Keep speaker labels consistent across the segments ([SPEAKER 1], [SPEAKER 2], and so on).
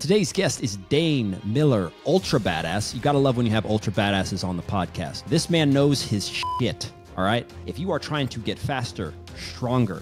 [SPEAKER 1] Today's guest is Dane Miller, ultra badass. You gotta love when you have ultra badasses on the podcast. This man knows his shit, all right? If you are trying to get faster, stronger,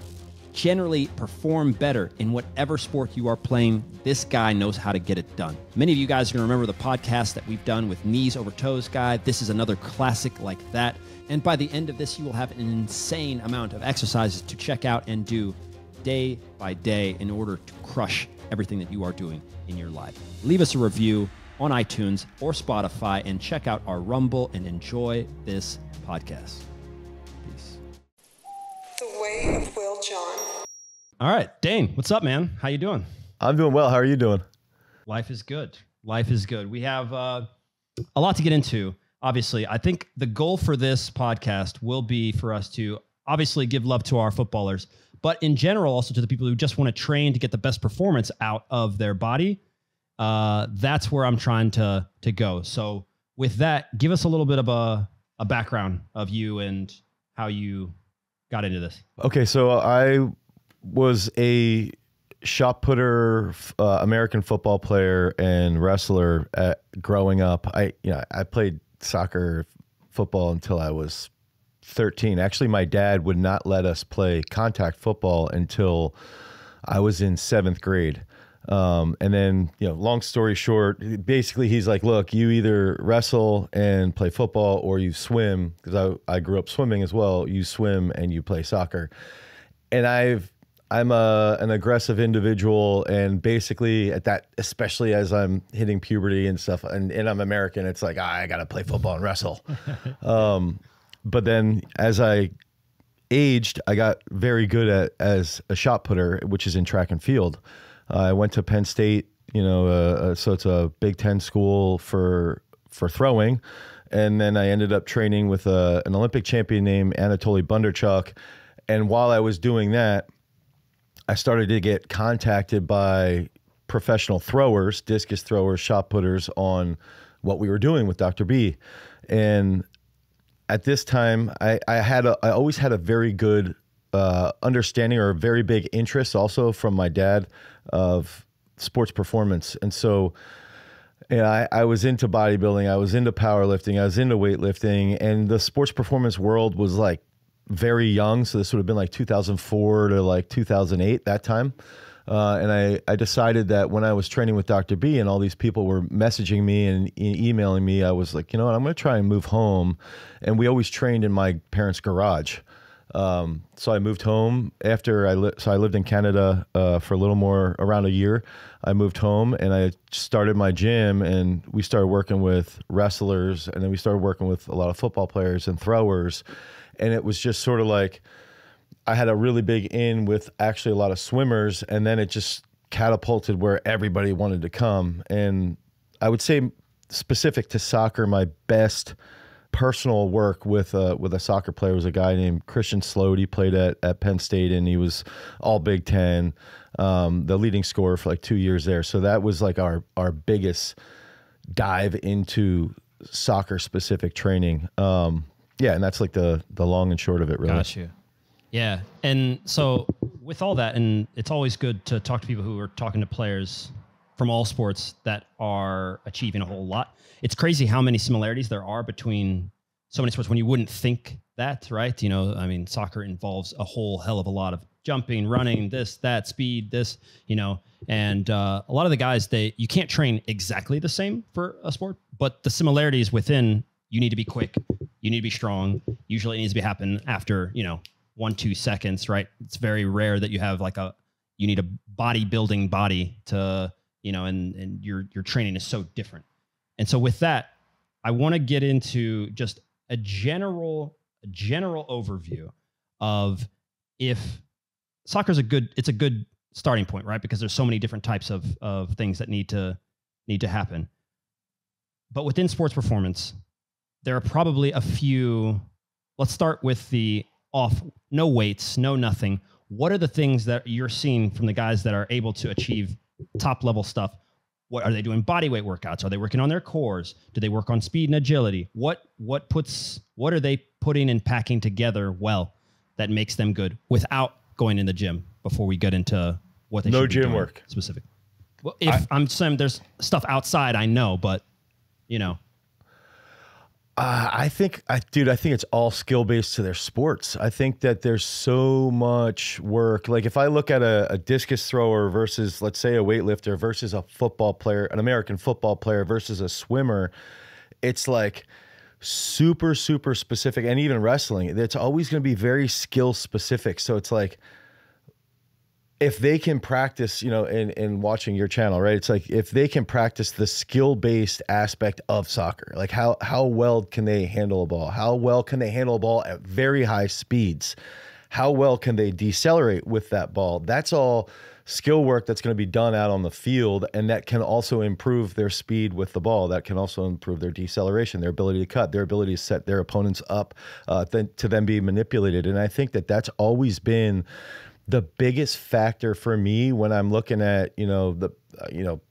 [SPEAKER 1] generally perform better in whatever sport you are playing, this guy knows how to get it done. Many of you guys are gonna remember the podcast that we've done with Knees Over Toes guy. This is another classic like that. And by the end of this, you will have an insane amount of exercises to check out and do day by day in order to crush everything that you are doing in your life. Leave us a review on iTunes or Spotify and check out our Rumble and enjoy this podcast. Peace.
[SPEAKER 2] The way of Will John.
[SPEAKER 1] All right, Dane, what's up, man? How you doing?
[SPEAKER 3] I'm doing well. How are you doing?
[SPEAKER 1] Life is good. Life is good. We have uh, a lot to get into. Obviously, I think the goal for this podcast will be for us to obviously give love to our footballers, but in general, also to the people who just want to train to get the best performance out of their body. Uh, that's where I'm trying to to go. So, with that, give us a little bit of a a background of you and how you got into this.
[SPEAKER 3] Okay, so I was a shot putter, uh, American football player, and wrestler at, growing up. I you know I played soccer, football until I was 13. Actually, my dad would not let us play contact football until I was in seventh grade. Um, and then, you know, long story short, basically he's like, look, you either wrestle and play football or you swim because I, I grew up swimming as well. You swim and you play soccer. And I've, I'm a, an aggressive individual. And basically at that, especially as I'm hitting puberty and stuff and, and I'm American, it's like, ah, I got to play football and wrestle. um, but then as I aged, I got very good at as a shot putter, which is in track and field. Uh, I went to Penn State, you know, uh, uh, so it's a Big Ten school for for throwing, and then I ended up training with a, uh, an Olympic champion named Anatoly Bondarchuk. And while I was doing that, I started to get contacted by professional throwers, discus throwers, shot putters on what we were doing with Dr. B. And at this time, I, I had a, I always had a very good uh, understanding or a very big interest also from my dad of sports performance. And so, know, I, I was into bodybuilding, I was into powerlifting, I was into weightlifting, and the sports performance world was like very young. So this would have been like 2004 to like 2008, that time. Uh, and I, I decided that when I was training with Dr. B and all these people were messaging me and e- emailing me, I was like, you know what, I'm going to try and move home. And we always trained in my parents' garage. Um, so I moved home after I li- so I lived in Canada uh, for a little more around a year. I moved home and I started my gym and we started working with wrestlers and then we started working with a lot of football players and throwers, and it was just sort of like I had a really big in with actually a lot of swimmers, and then it just catapulted where everybody wanted to come. And I would say, specific to soccer, my best personal work with a, with a soccer player was a guy named Christian Sloat. He played at, at Penn State and he was all Big Ten, um, the leading scorer for like two years there. So that was like our our biggest dive into soccer specific training. Um, yeah, and that's like the the long and short of it, really.
[SPEAKER 1] Yeah. And so with all that, and it's always good to talk to people who are talking to players from all sports that are achieving a whole lot. It's crazy how many similarities there are between so many sports when you wouldn't think that, right? You know, I mean, soccer involves a whole hell of a lot of jumping, running, this, that, speed, this, you know, and uh, a lot of the guys they you can't train exactly the same for a sport, but the similarities within you need to be quick, you need to be strong. Usually, it needs to be happen after you know one two seconds right? It's very rare that you have like a you need a bodybuilding body to you know and and your your training is so different. And so with that i want to get into just a general a general overview of if soccer is a good it's a good starting point right? Because there's so many different types of of things that need to need to happen. But within sports performance there are probably a few let's start with the off, no weights, no nothing. What are the things that you're seeing from the guys that are able to achieve top level stuff? What are they doing? Body weight workouts? Are they working on their cores? Do they work on speed and agility? What what puts what are they putting and packing together well that makes them good without going in the gym before we get into what they
[SPEAKER 3] no gym work
[SPEAKER 1] specific? Well, if I, am saying there's stuff outside, I know, but you know,
[SPEAKER 3] uh, I think, I, dude, I think it's all skill based to their sports. I think that there's so much work. Like if I look at a, a, discus thrower versus, let's say, a weightlifter versus a football player, an American football player versus a swimmer, it's like super, super specific. And even wrestling, it's always going to be very skill specific. So it's like, if they can practice, you know, in, in watching your channel, right? It's like if they can practice the skill based aspect of soccer, like how how well can they handle a ball? How well can they handle a ball at very high speeds? How well can they decelerate with that ball? That's all skill work that's going to be done out on the field, and that can also improve their speed with the ball. That can also improve their deceleration, their ability to cut, their ability to set their opponents up uh, th- to then be manipulated. And I think that that's always been the biggest factor for me when I'm looking at you know the uh, you know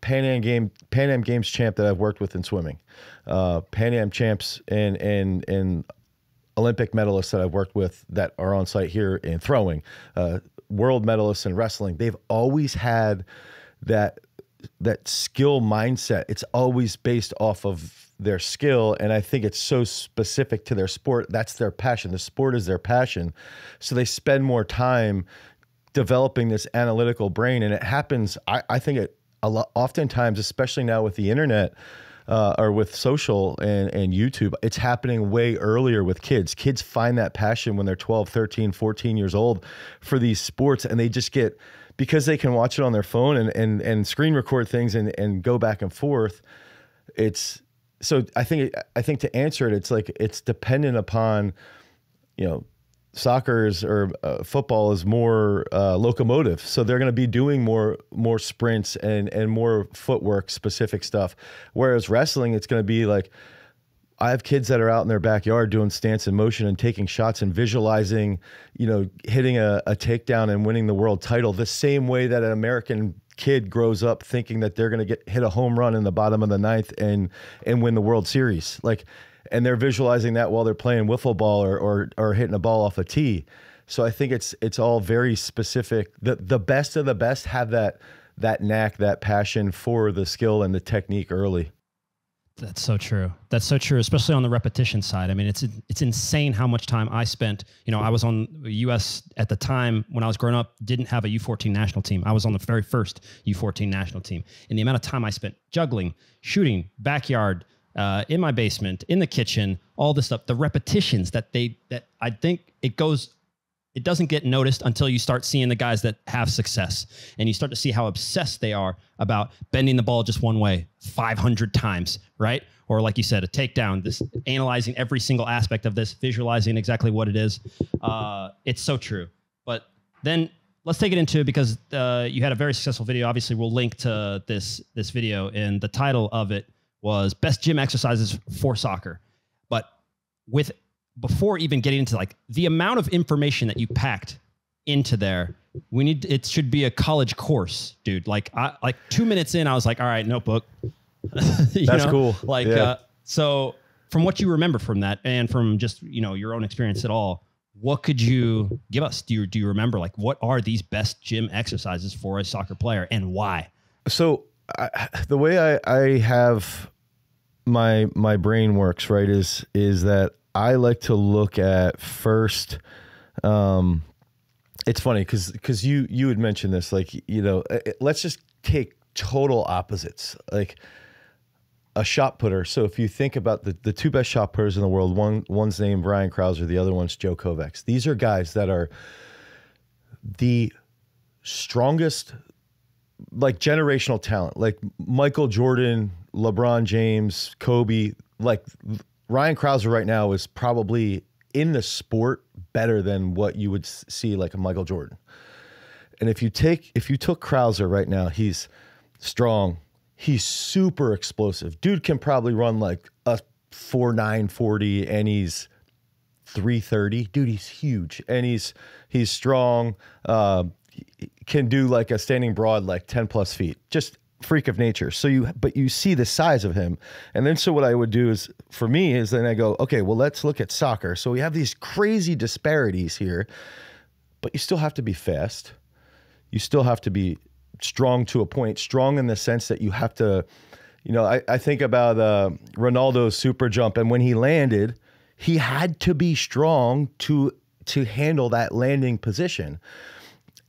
[SPEAKER 3] Pan Am game Pan Am Games champ that I've worked with in swimming, uh, Pan Am champs and and and Olympic medalists that I've worked with that are on site here in throwing, uh, world medalists in wrestling. They've always had that that skill mindset. It's always based off of their skill and i think it's so specific to their sport that's their passion. The sport is their passion. So they spend more time developing this analytical brain and it happens i, I think it a lot oftentimes especially now with the internet uh, or with social and, and youtube it's happening way earlier with kids. Kids find that passion when they're 12 13 14 years old for these sports and they just get because they can watch it on their phone and and, and screen record things and, and go back and forth it's so I think I think to answer it, it's like it's dependent upon, you know, soccer's or uh, football is more uh, locomotive, so they're going to be doing more more sprints and and more footwork specific stuff. Whereas wrestling, it's going to be like. I have kids that are out in their backyard doing stance and motion and taking shots and visualizing, you know, hitting a, a takedown and winning the world title the same way that an American kid grows up thinking that they're going to get hit a home run in the bottom of the ninth and and win the World Series. Like, and they're visualizing that while they're playing wiffle ball or or, or hitting a ball off a tee. So I think it's it's all very specific. The the best of the best have that that knack, that passion for the skill and the technique early.
[SPEAKER 1] That's so true. That's so true, especially on the repetition side. I mean, it's it's insane how much time I spent. You know, I was on U.S. at the time when I was growing up. Didn't have a U14 national team. I was on the very first U14 national team, and the amount of time I spent juggling, shooting, backyard, uh, in my basement, in the kitchen, all this stuff. The repetitions that they that I think it goes it doesn't get noticed until you start seeing the guys that have success. And you start to see how obsessed they are about bending the ball just one way 500 times right? Or like you said a takedown this analyzing every single aspect of this visualizing exactly what it is. Uh, it's so true. But then let's take it into because uh, you had a very successful video. Obviously we'll link to this this video and the title of it was best gym exercises for soccer. But with before even getting into like the amount of information that you packed into there we need it should be a college course dude. Like i like two minutes in i was like all right notebook.
[SPEAKER 3] That's know? cool.
[SPEAKER 1] Like yeah. uh, so from what you remember from that and from just you know your own experience at all what could you give us? Do you do you remember like what are these best gym exercises for a soccer player and why?
[SPEAKER 3] So I, the way I, I have my my brain works right is is that I like to look at first. Um, it's funny because because you you had mentioned this, like you know, eh, eh, let's just take total opposites, like a shot putter. So if you think about the, the two best shot putters in the world, one one's named Ryan Crouser, the other one's Joe Kovacs. These are guys that are the strongest, like generational talent, like Michael Jordan, LeBron James, Kobe, like Ryan Crouser right now is probably in the sport better than what you would see like a Michael Jordan. And if you take if you took Crouser right now, he's strong, he's super explosive. Dude can probably run like a 4940 and he's 330. Dude, he's huge and he's he's strong. Uh, can do like a standing broad like 10 plus feet. Just freak of nature. So you, but you see the size of him. And then so what I would do is for me is then I go, okay, well, let's look at soccer. So we have these crazy disparities here, but you still have to be fast. You still have to be strong to a point. Strong in the sense that you have to, you know, I, I think about uh, Ronaldo's super jump, and when he landed, he had to be strong to to handle that landing position.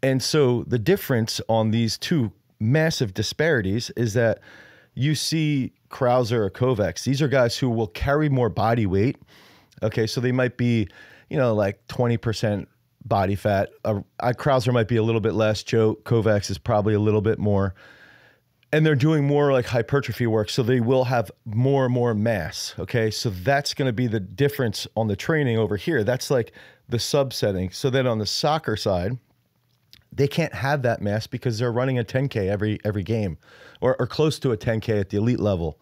[SPEAKER 3] And so the difference on these two massive disparities is that you see Crouser or Kovacs. These are guys who will carry more body weight. Okay, so they might be, you know, like 20% body fat. Uh, Crouser might be a little bit less. Joe Kovacs is probably a little bit more. And they're doing more like hypertrophy work, so they will have more and more mass. Okay, so that's going to be the difference on the training over here. That's like the subsetting. So then on the soccer side, they can't have that mass because they're running a 10k every every game, or, or close to a 10k at the elite level.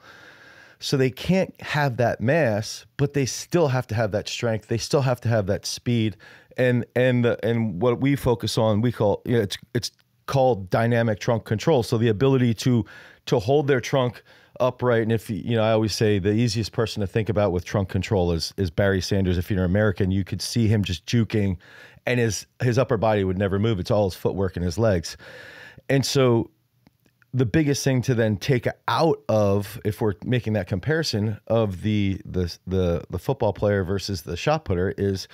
[SPEAKER 3] So they can't have that mass, but they still have to have that strength. They still have to have that speed, and and and what we focus on, we call you know, it's it's called dynamic trunk control. So the ability to to hold their trunk upright. And if you know, I always say the easiest person to think about with trunk control is is Barry Sanders. If you're an American, you could see him just juking, and his his upper body would never move. It's all his footwork and his legs. And so the biggest thing to then take out of if we're making that comparison of the the the the football player versus the shot putter is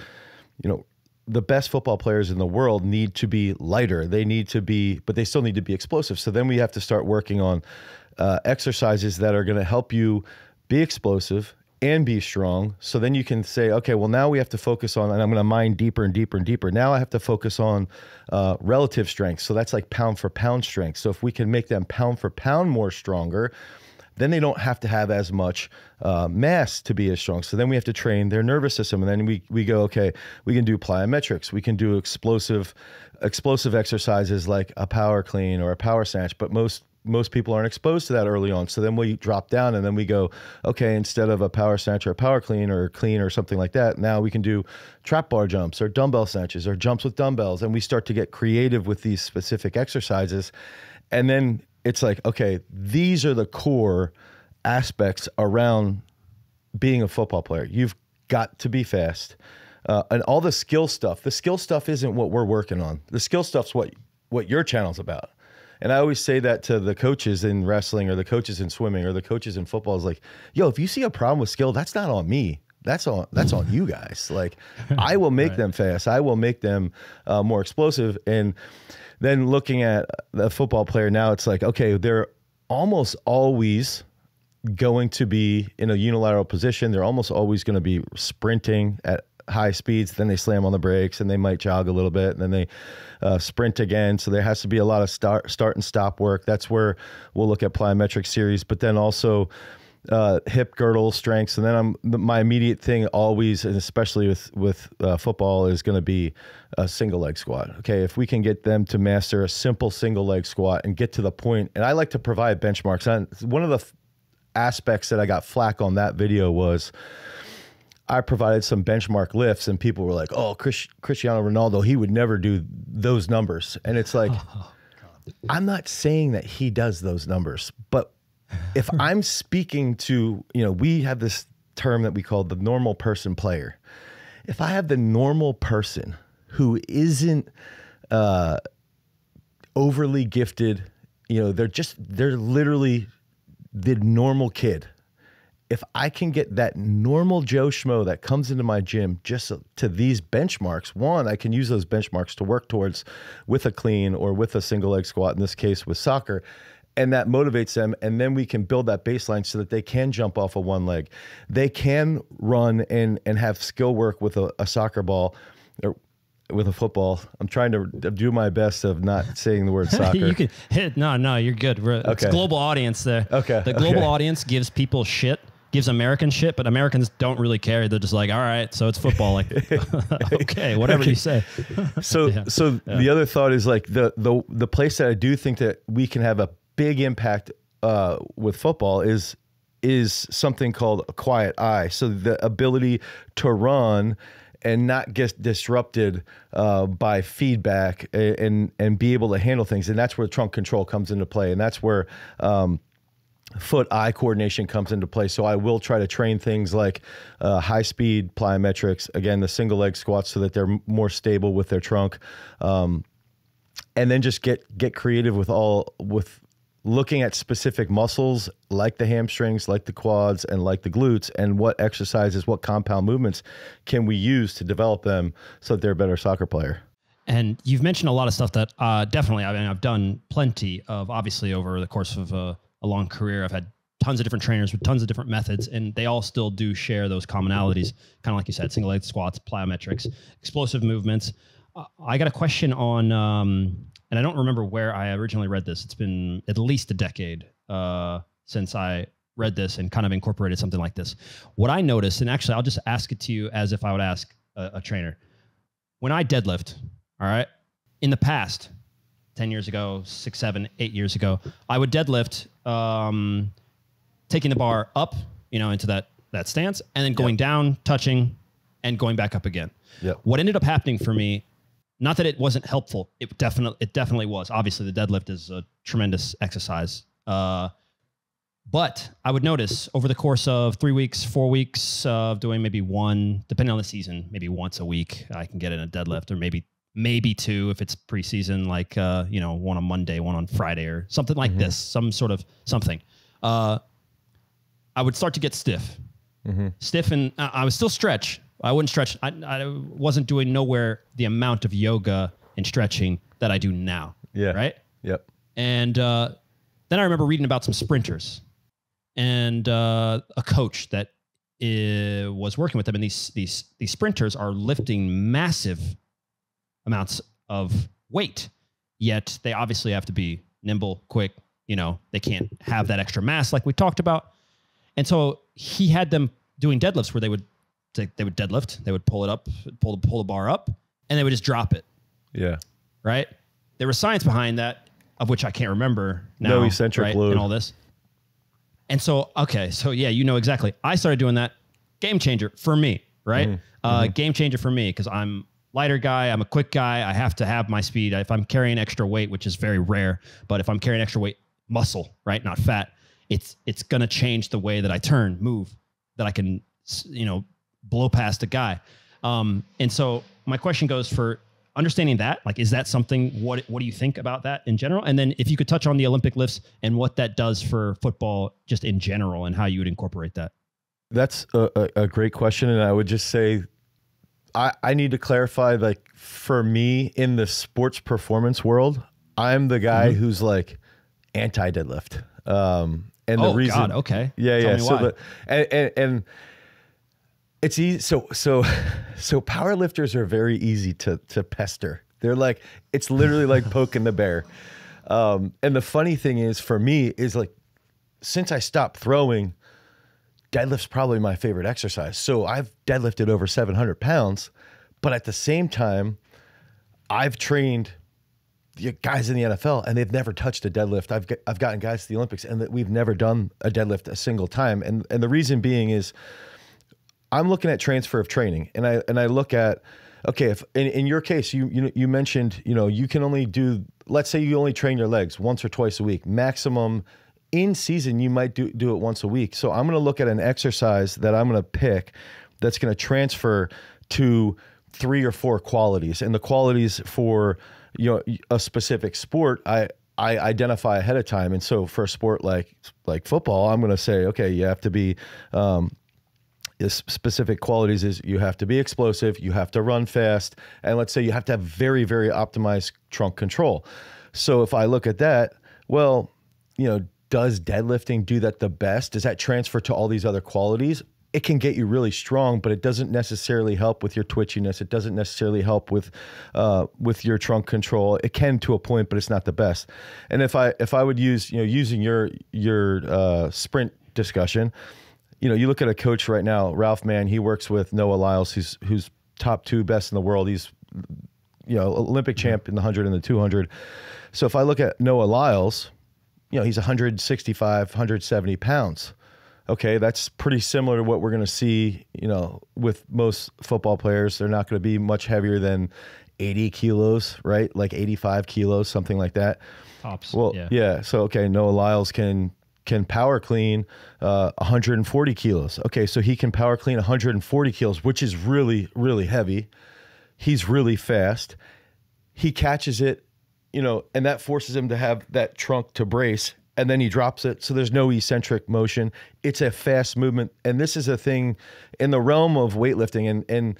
[SPEAKER 3] you know the best football players in the world need to be lighter they need to be but they still need to be explosive so then we have to start working on uh, exercises that are going to help you be explosive and be strong. So then you can say, okay, well, now we have to focus on, and I'm going to mine deeper and deeper and deeper. Now I have to focus on uh, relative strength. So that's like pound for pound strength. So if we can make them pound for pound more stronger, then they don't have to have as much uh, mass to be as strong. So then we have to train their nervous system, and then we we go okay. We can do plyometrics. We can do explosive explosive exercises like a power clean or a power snatch. But most most people aren't exposed to that early on. So then we drop down and then we go, okay, instead of a power snatch or a power clean or clean or something like that, now we can do trap bar jumps or dumbbell snatches or jumps with dumbbells. And we start to get creative with these specific exercises. And then it's like, okay, these are the core aspects around being a football player. You've got to be fast. Uh, and all the skill stuff, the skill stuff isn't what we're working on. The skill stuff's what what your channel's about and I always say that to the coaches in wrestling or the coaches in swimming or the coaches in football is like, yo, if you see a problem with skill, that's not on me. That's on that's on you guys. Like, I will make right. them fast. I will make them uh, more explosive. And then looking at the football player now, it's like, okay, they're almost always going to be in a unilateral position. They're almost always going to be sprinting at high speeds, then they slam on the brakes and they might jog a little bit and then they uh, sprint again. So there has to be a lot of start, start and stop work. That's where we'll look at plyometric series, but then also uh, hip girdle strengths. And then I'm my immediate thing always, and especially with with uh, football, is going to be a single leg squat. Okay, if we can get them to master a simple single leg squat and get to the point, and I like to provide benchmarks. On one of the aspects that I got flack on that video was I provided some benchmark lifts, and people were like, "Oh, Chris, Cristiano Ronaldo, he would never do those numbers." And it's like, oh, I'm not saying that he does those numbers, but if I'm speaking to, you know, we have this term that we call the normal person player. If I have the normal person who isn't uh, overly gifted, you know, they're just they're literally the normal kid if I can get that normal Joe Schmo that comes into my gym just to these benchmarks, one, I can use those benchmarks to work towards with a clean or with a single leg squat, in this case with soccer. And that motivates them. And then we can build that baseline so that they can jump off of one leg. They can run and, and have skill work with a, a soccer ball or with a football. I'm trying to do my best of not saying the word soccer.
[SPEAKER 1] you can hit no, no, you're good. We're, okay. It's global audience there.
[SPEAKER 3] Okay.
[SPEAKER 1] The global
[SPEAKER 3] okay.
[SPEAKER 1] audience gives people shit gives American shit, but Americans don't really care. They're just like, all right, so it's football. Like, okay, whatever you say.
[SPEAKER 3] so, yeah. so yeah. the other thought is like the the the place that I do think that we can have a big impact uh, with football is is something called a quiet eye. So the ability to run and not get disrupted uh, by feedback and and be able to handle things. And that's where trunk control comes into play. And that's where um, foot eye coordination comes into play. So I will try to train things like uh, high speed plyometrics, again, the single leg squats so that they're more stable with their trunk. Um, and then just get get creative with all with looking at specific muscles like the hamstrings, like the quads, and like the glutes, and what exercises, what compound movements can we use to develop them so that they're a better soccer player.
[SPEAKER 1] And you've mentioned a lot of stuff that uh, definitely, I mean, I've done plenty of, obviously, over the course of a, a long career. I've had tons of different trainers with tons of different methods, and they all still do share those commonalities. Kind of like you said, single leg squats, plyometrics, explosive movements. Uh, I got a question on, um, and I don't remember where I originally read this. It's been at least a decade uh, since I read this and kind of incorporated something like this. What I noticed, and actually, I'll just ask it to you as if I would ask a, a trainer. When I deadlift, all right. In the past, 10 years ago, six, seven, eight years ago, I would deadlift, um, taking the bar up, you know, into that, that stance and then going down, touching and going back up again.
[SPEAKER 3] Yep.
[SPEAKER 1] What ended up happening for me, not that it wasn't helpful. It definitely, it definitely was. Obviously the deadlift is a tremendous exercise. Uh, but I would notice over the course of three weeks, four weeks of doing maybe one, depending on the season, maybe once a week, I can get in a deadlift, or maybe maybe two if it's preseason, like uh, you know, one on Monday, one on Friday, or something like this, some sort of something. Uh, I would start to get stiff, stiff, and I I would still stretch. I wouldn't stretch. I, I wasn't doing nowhere the amount of yoga and stretching that I do now.
[SPEAKER 3] Yeah.
[SPEAKER 1] Right.
[SPEAKER 3] Yep.
[SPEAKER 1] And uh, then I remember reading about some sprinters and uh, a coach that uh, was working with them. And these these these sprinters are lifting massive amounts of weight, yet they obviously have to be nimble, quick. You know, they can't have that extra mass like we talked about. And so he had them doing deadlifts where they would they, they would deadlift, they would pull it up, pull the pull the bar up, and they would just drop it
[SPEAKER 3] Yeah.
[SPEAKER 1] right? There was science behind that, of which I can't remember now.
[SPEAKER 3] No eccentric
[SPEAKER 1] right,
[SPEAKER 3] load.
[SPEAKER 1] and all this. And so, okay, so yeah, you know exactly. I started doing that. Game changer for me, right?
[SPEAKER 3] Mm-hmm.
[SPEAKER 1] Uh, Game changer for me because I'm lighter guy. I'm a quick guy. I have to have my speed. If I'm carrying extra weight, which is very rare, but if I'm carrying extra weight, muscle, right, not fat, it's it's gonna change the way that I turn, move, that I can, you know, blow past a guy. Um, and so my question goes for understanding that, like, is that something? What what do you think about that in general? And then if you could touch on the Olympic lifts and what that does for football, just in general, and how you would incorporate that.
[SPEAKER 3] That's a, a, a great question, and I would just say, I I need to clarify. Like for me in the sports performance world, I'm the guy
[SPEAKER 1] Mm-hmm.
[SPEAKER 3] who's like anti deadlift. Um, and
[SPEAKER 1] oh
[SPEAKER 3] the reason,
[SPEAKER 1] God, okay,
[SPEAKER 3] yeah,
[SPEAKER 1] Tell
[SPEAKER 3] yeah.
[SPEAKER 1] me
[SPEAKER 3] So
[SPEAKER 1] why.
[SPEAKER 3] the and, and and it's easy. So so so power lifters are very easy to to pester. They're like it's literally like poking the bear. Um, and the funny thing is for me is like since I stopped throwing, deadlift's probably my favorite exercise. So I've deadlifted over 700 pounds, but at the same time, I've trained the guys in the NFL and they've never touched a deadlift. I've I've gotten guys to the Olympics and that we've never done a deadlift a single time. And and the reason being is I'm looking at transfer of training and I and I look at okay, if in, in your case you you you mentioned, you know, you can only do let's say you only train your legs once or twice a week. Maximum in season you might do do it once a week. So I'm going to look at an exercise that I'm going to pick that's going to transfer to three or four qualities. And the qualities for you know a specific sport, I I identify ahead of time. And so for a sport like like football, I'm going to say, okay, you have to be um, specific qualities is you have to be explosive, you have to run fast, and let's say you have to have very, very optimized trunk control. So if I look at that, well, you know, does deadlifting do that the best? Does that transfer to all these other qualities? It can get you really strong, but it doesn't necessarily help with your twitchiness. It doesn't necessarily help with uh, with your trunk control. It can to a point, but it's not the best. And if I if I would use you know using your your uh, sprint discussion, you know, you look at a coach right now, Ralph Mann, he works with Noah Lyles, who's who's top two best in the world. He's you know, Olympic champ in the 100 and the 200. So if I look at Noah Lyles, you know, he's 165, 170 pounds. Okay, that's pretty similar to what we're going to see, you know, with most football players. They're not going to be much heavier than 80 kilos, right? Like 85 kilos, something like that.
[SPEAKER 1] Tops.
[SPEAKER 3] Well, yeah. So okay, Noah Lyles can can power clean uh, 140 kilos. Okay, so he can power clean 140 kilos, which is really really heavy. He's really fast. He catches it you know, and that forces him to have that trunk to brace and then he drops it. So there's no eccentric motion. It's a fast movement. And this is a thing in the realm of weightlifting and and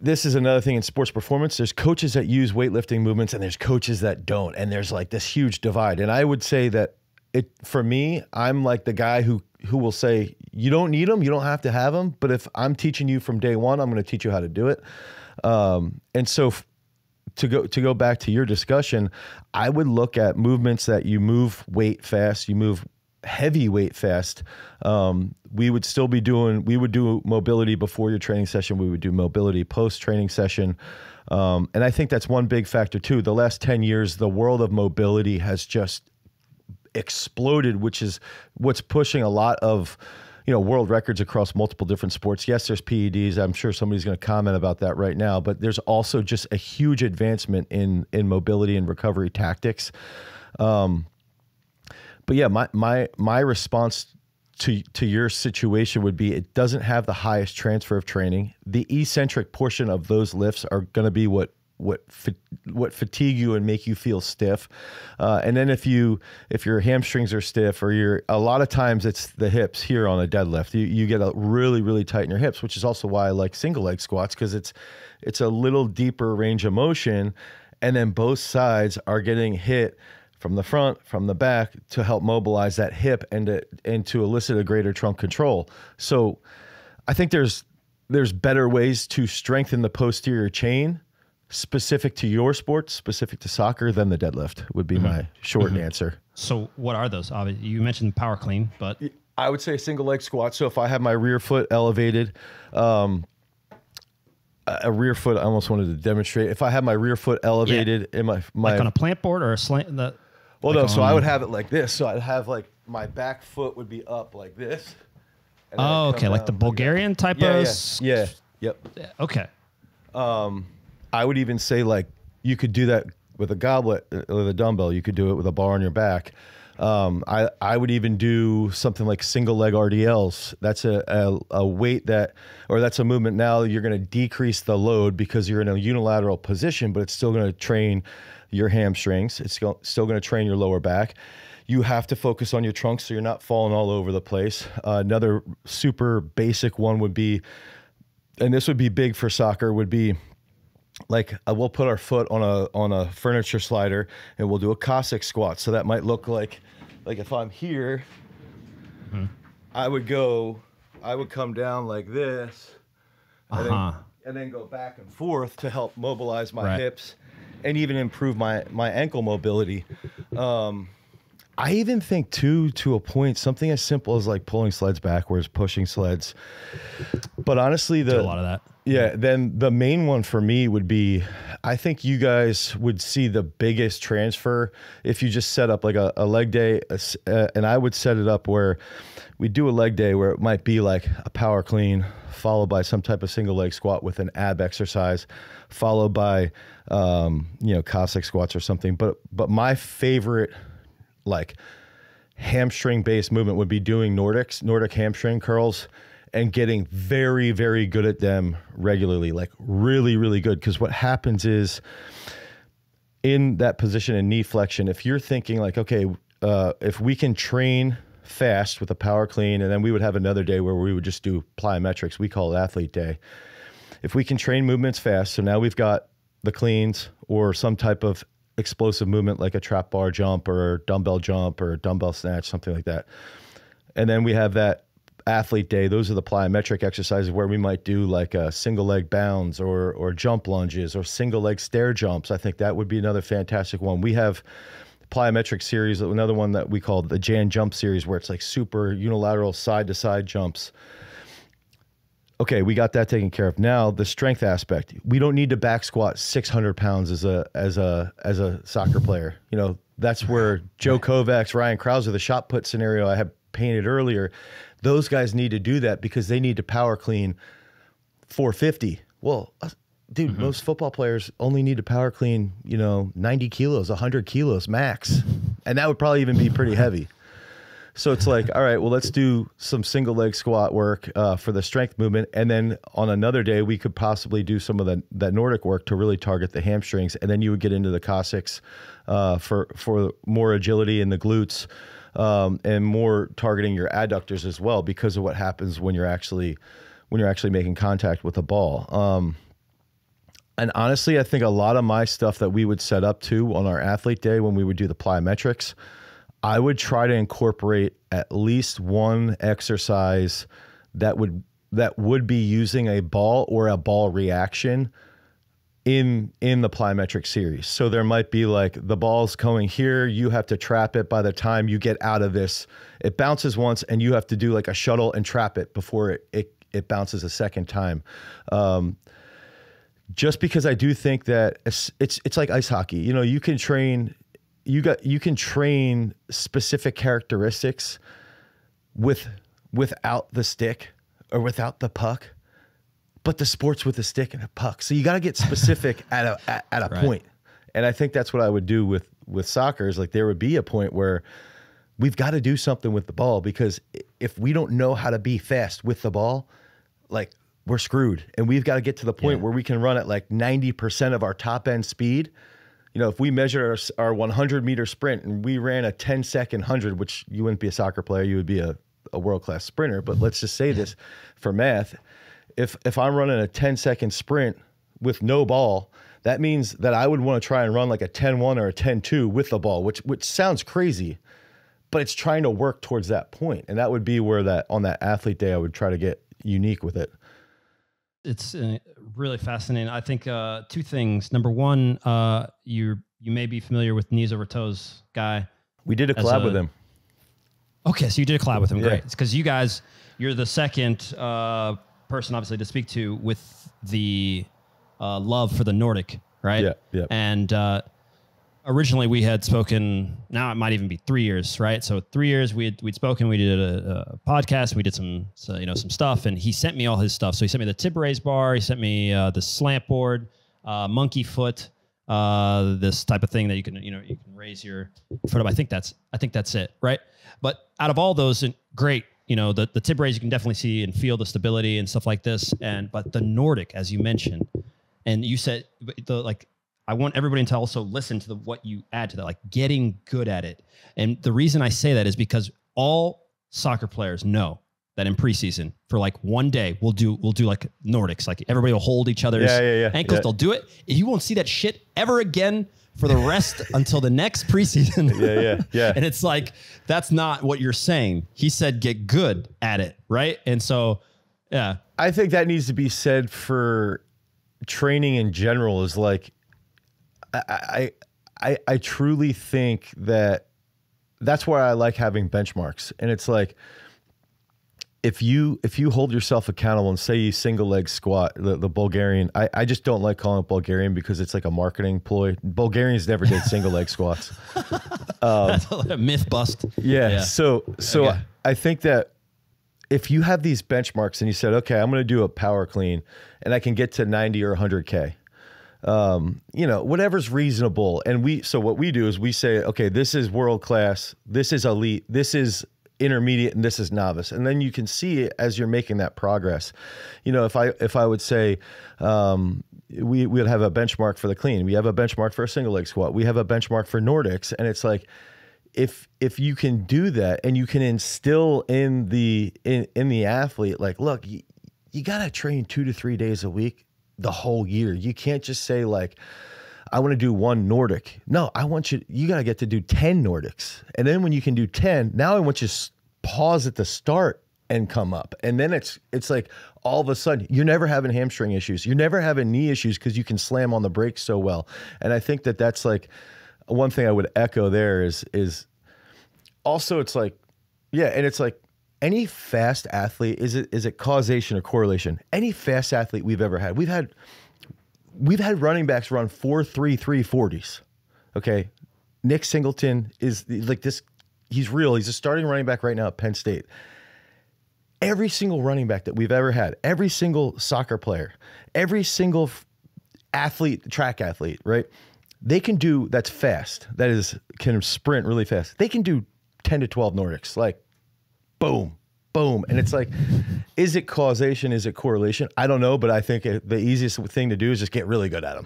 [SPEAKER 3] this is another thing in sports performance. There's coaches that use weightlifting movements and there's coaches that don't. And there's like this huge divide. And I would say that it for me, I'm like the guy who who will say, you don't need them, you don't have to have them. But if I'm teaching you from day one, I'm going to teach you how to do it. Um, and so to go to go back to your discussion, I would look at movements that you move weight fast, you move heavy weight fast. Um, we would still be doing we would do mobility before your training session. We would do mobility post training session. Um, and I think that's one big factor too. The last 10 years, the world of mobility has just exploded, which is what's pushing a lot of you know world records across multiple different sports. Yes, there's PEDs. I'm sure somebody's going to comment about that right now, but there's also just a huge advancement in in mobility and recovery tactics. Um, but yeah, my my my response to to your situation would be it doesn't have the highest transfer of training. The eccentric portion of those lifts are going to be what what what fatigue you and make you feel stiff. Uh, and then if you if your hamstrings are stiff or you're a lot of times it's the hips here on a deadlift. You you get a really really tight in your hips, which is also why I like single leg squats because it's it's a little deeper range of motion, and then both sides are getting hit from the front, from the back to help mobilize that hip and to, and to elicit a greater trunk control. So I think there's there's better ways to strengthen the posterior chain specific to your sport, specific to soccer then the deadlift would be mm-hmm. my short mm-hmm. answer.
[SPEAKER 1] So what are those? Obvi- You mentioned power clean, but
[SPEAKER 3] I would say single leg squat. So if I have my rear foot elevated, um, a rear foot, I almost wanted to demonstrate. If I have my rear foot elevated in my my
[SPEAKER 1] like on a plant board or a slant. The,
[SPEAKER 3] Well,
[SPEAKER 1] like
[SPEAKER 3] no. So I would have it like this. So I'd have like my back foot would be up like this.
[SPEAKER 1] Oh, okay, like the Bulgarian type
[SPEAKER 3] Yeah,
[SPEAKER 1] of.
[SPEAKER 3] yeah, yeah, yep.
[SPEAKER 1] Okay.
[SPEAKER 3] Um, I would even say like you could do that with a goblet uh, with a dumbbell. You could do it with a bar on your back. Um, I I would even do something like single leg RDLs. That's a, a, a weight that, or that's a movement. Now you're going to decrease the load because you're in a unilateral position, but it's still going to train your hamstrings. It's go, still going to train your lower back. You have to focus on your trunk so you're not falling all over the place. Uh, another super basic one would be, and this would be big for soccer, would be like uh, we'll put our foot on a on a furniture slider and we'll do a Cossack squat. So that might look like like if I'm here, I would go, I would come down like this, and,
[SPEAKER 1] Uh-huh.
[SPEAKER 3] then, and then go back and forth to help mobilize my
[SPEAKER 1] Right.
[SPEAKER 3] hips and even improve my my ankle mobility. Um, I even think too, to a point, something as simple as like pulling sleds backwards, pushing sleds. But honestly, the
[SPEAKER 1] Do a lot of that.
[SPEAKER 3] Yeah, then the main one for me would be I think you guys would see the biggest transfer if you just set up like a, a leg day, uh, and I would set it up where we do a leg day where it might be like a power clean followed by some type of single leg squat with an ab exercise, followed by um, you know Cossack squats or something. But but my favorite like hamstring based movement would be doing Nordics, Nordic hamstring curls and getting very, very good at them regularly, like really, really good. Because what happens is in that position in knee flexion, if you're thinking like, okay, uh, if we can train fast with a power clean, and then we would have another day where we would just do plyometrics, we call it athlete day. If we can train movements fast, so now we've got the cleans or some type of explosive movement like a trap bar jump or dumbbell jump or dumbbell snatch, something like that. And then we have that athlete day. Those are the plyometric exercises where we might do like a single leg bounds or or jump lunges or single leg stair jumps. I think that would be another fantastic one. We have plyometric series, another one that we call the Jan jump series where it's like super unilateral side to side jumps. Okay, we got that taken care of. Now the strength aspect. We don't need to back squat 600 pounds as a as a as a soccer player. You know that's where Joe Kovacs, Ryan Crouser, the shot put scenario I had painted earlier. Those guys need to do that because they need to power clean 450. Well, dude, most football players only need to power clean, you know, 90 kilos, 100 kilos max, and that would probably even be pretty heavy. So it's like, all right, well, let's do some single leg squat work uh, for the strength movement, and then on another day we could possibly do some of the that Nordic work to really target the hamstrings, and then you would get into the Cossacks uh, for for more agility in the glutes um, and more targeting your adductors as well because of what happens when you're actually when you're actually making contact with the ball. Um, and honestly, I think a lot of my stuff that we would set up to on our athlete day when we would do the plyometrics I would try to incorporate at least one exercise that would that would be using a ball or a ball reaction in in the plyometric series. So there might be like the ball's going here, you have to trap it by the time you get out of this. It bounces once and you have to do like a shuttle and trap it before it it, it bounces a second time. Um, just because I do think that it's, it's it's like ice hockey. You know, you can train you got you can train specific characteristics with without the stick or without the puck but the sports with a stick and a puck so you got to get specific at a at, at a right. point. and i think that's what i would do with with soccer is like there would be a point where we've got to do something with the ball because if we don't know how to be fast with the ball like we're screwed and we've got to get to the point yeah. where we can run at like 90% of our top end speed you know, if we measured our, our 100 meter sprint and we ran a 10 second 100, which you wouldn't be a soccer player, you would be a, a world class sprinter. But let's just say this for math if, if I'm running a 10 second sprint with no ball, that means that I would want to try and run like a 10 1 or a 10 2 with the ball, which, which sounds crazy, but it's trying to work towards that point. And that would be where that on that athlete day, I would try to get unique with it.
[SPEAKER 1] It's uh, really fascinating. I think uh, two things. Number one, uh, you you may be familiar with knees over toes guy.
[SPEAKER 3] We did a collab a, with him.
[SPEAKER 1] Okay, so you did a collab with him. Yeah. Great. It's because you guys, you're the second uh, person, obviously, to speak to with the uh, love for the Nordic, right?
[SPEAKER 3] Yeah, yeah.
[SPEAKER 1] And uh, originally we had spoken now it might even be three years right so three years we had, we'd spoken we did a, a podcast we did some so, you know some stuff and he sent me all his stuff so he sent me the tib raise bar he sent me uh, the slant board uh, monkey foot uh, this type of thing that you can you know you can raise your foot up i think that's i think that's it right but out of all those great you know the, the tib raise you can definitely see and feel the stability and stuff like this and but the nordic as you mentioned and you said the like I want everybody to also listen to the, what you add to that, like getting good at it. And the reason I say that is because all soccer players know that in preseason for like one day we'll do we'll do like Nordics, like everybody will hold each other's yeah, yeah, yeah, ankles. They'll do it. You won't see that shit ever again for the rest until the next preseason.
[SPEAKER 3] yeah, yeah, yeah.
[SPEAKER 1] and it's like that's not what you're saying. He said get good at it, right? And so, yeah,
[SPEAKER 3] I think that needs to be said for training in general. Is like I, I, I I truly think that that's why I like having benchmarks. And it's like, if you if you hold yourself accountable and say you single leg squat the, the Bulgarian I, I just don't like calling it Bulgarian because it's like a marketing ploy. Bulgarians never did single leg squats.
[SPEAKER 1] Um, myth bust.
[SPEAKER 3] Yeah. yeah. So so okay. I think that if you have these benchmarks and you said, okay, I'm going to do a power clean and I can get to 90 or 100k, um, you know, whatever's reasonable. And we, so what we do is we say, okay, this is world class, this is elite, this is intermediate, and this is novice. And then you can see as you're making that progress. You know, if I if I would say, um, we we would have a benchmark for the clean, we have a benchmark for a single leg squat, we have a benchmark for Nordics, and it's like. If if you can do that and you can instill in the in, in the athlete like look you, you got to train 2 to 3 days a week the whole year. You can't just say like, I want to do one Nordic. No, I want you, you got to get to do 10 Nordics. And then when you can do 10, now I want you to pause at the start and come up. And then it's, it's like all of a sudden you're never having hamstring issues. You're never having knee issues because you can slam on the brakes so well. And I think that that's like one thing I would echo there is, is also it's like, yeah. And it's like, any fast athlete is it is it causation or correlation? Any fast athlete we've ever had, we've had we've had running backs run four three three forties. Okay, Nick Singleton is like this. He's real. He's a starting running back right now at Penn State. Every single running back that we've ever had, every single soccer player, every single athlete, track athlete, right? They can do that's fast. That is can sprint really fast. They can do 10 to 12 Nordics. Like boom, boom. And it's like, is it causation? Is it correlation? I don't know, but I think it, the easiest thing to do is just get really good at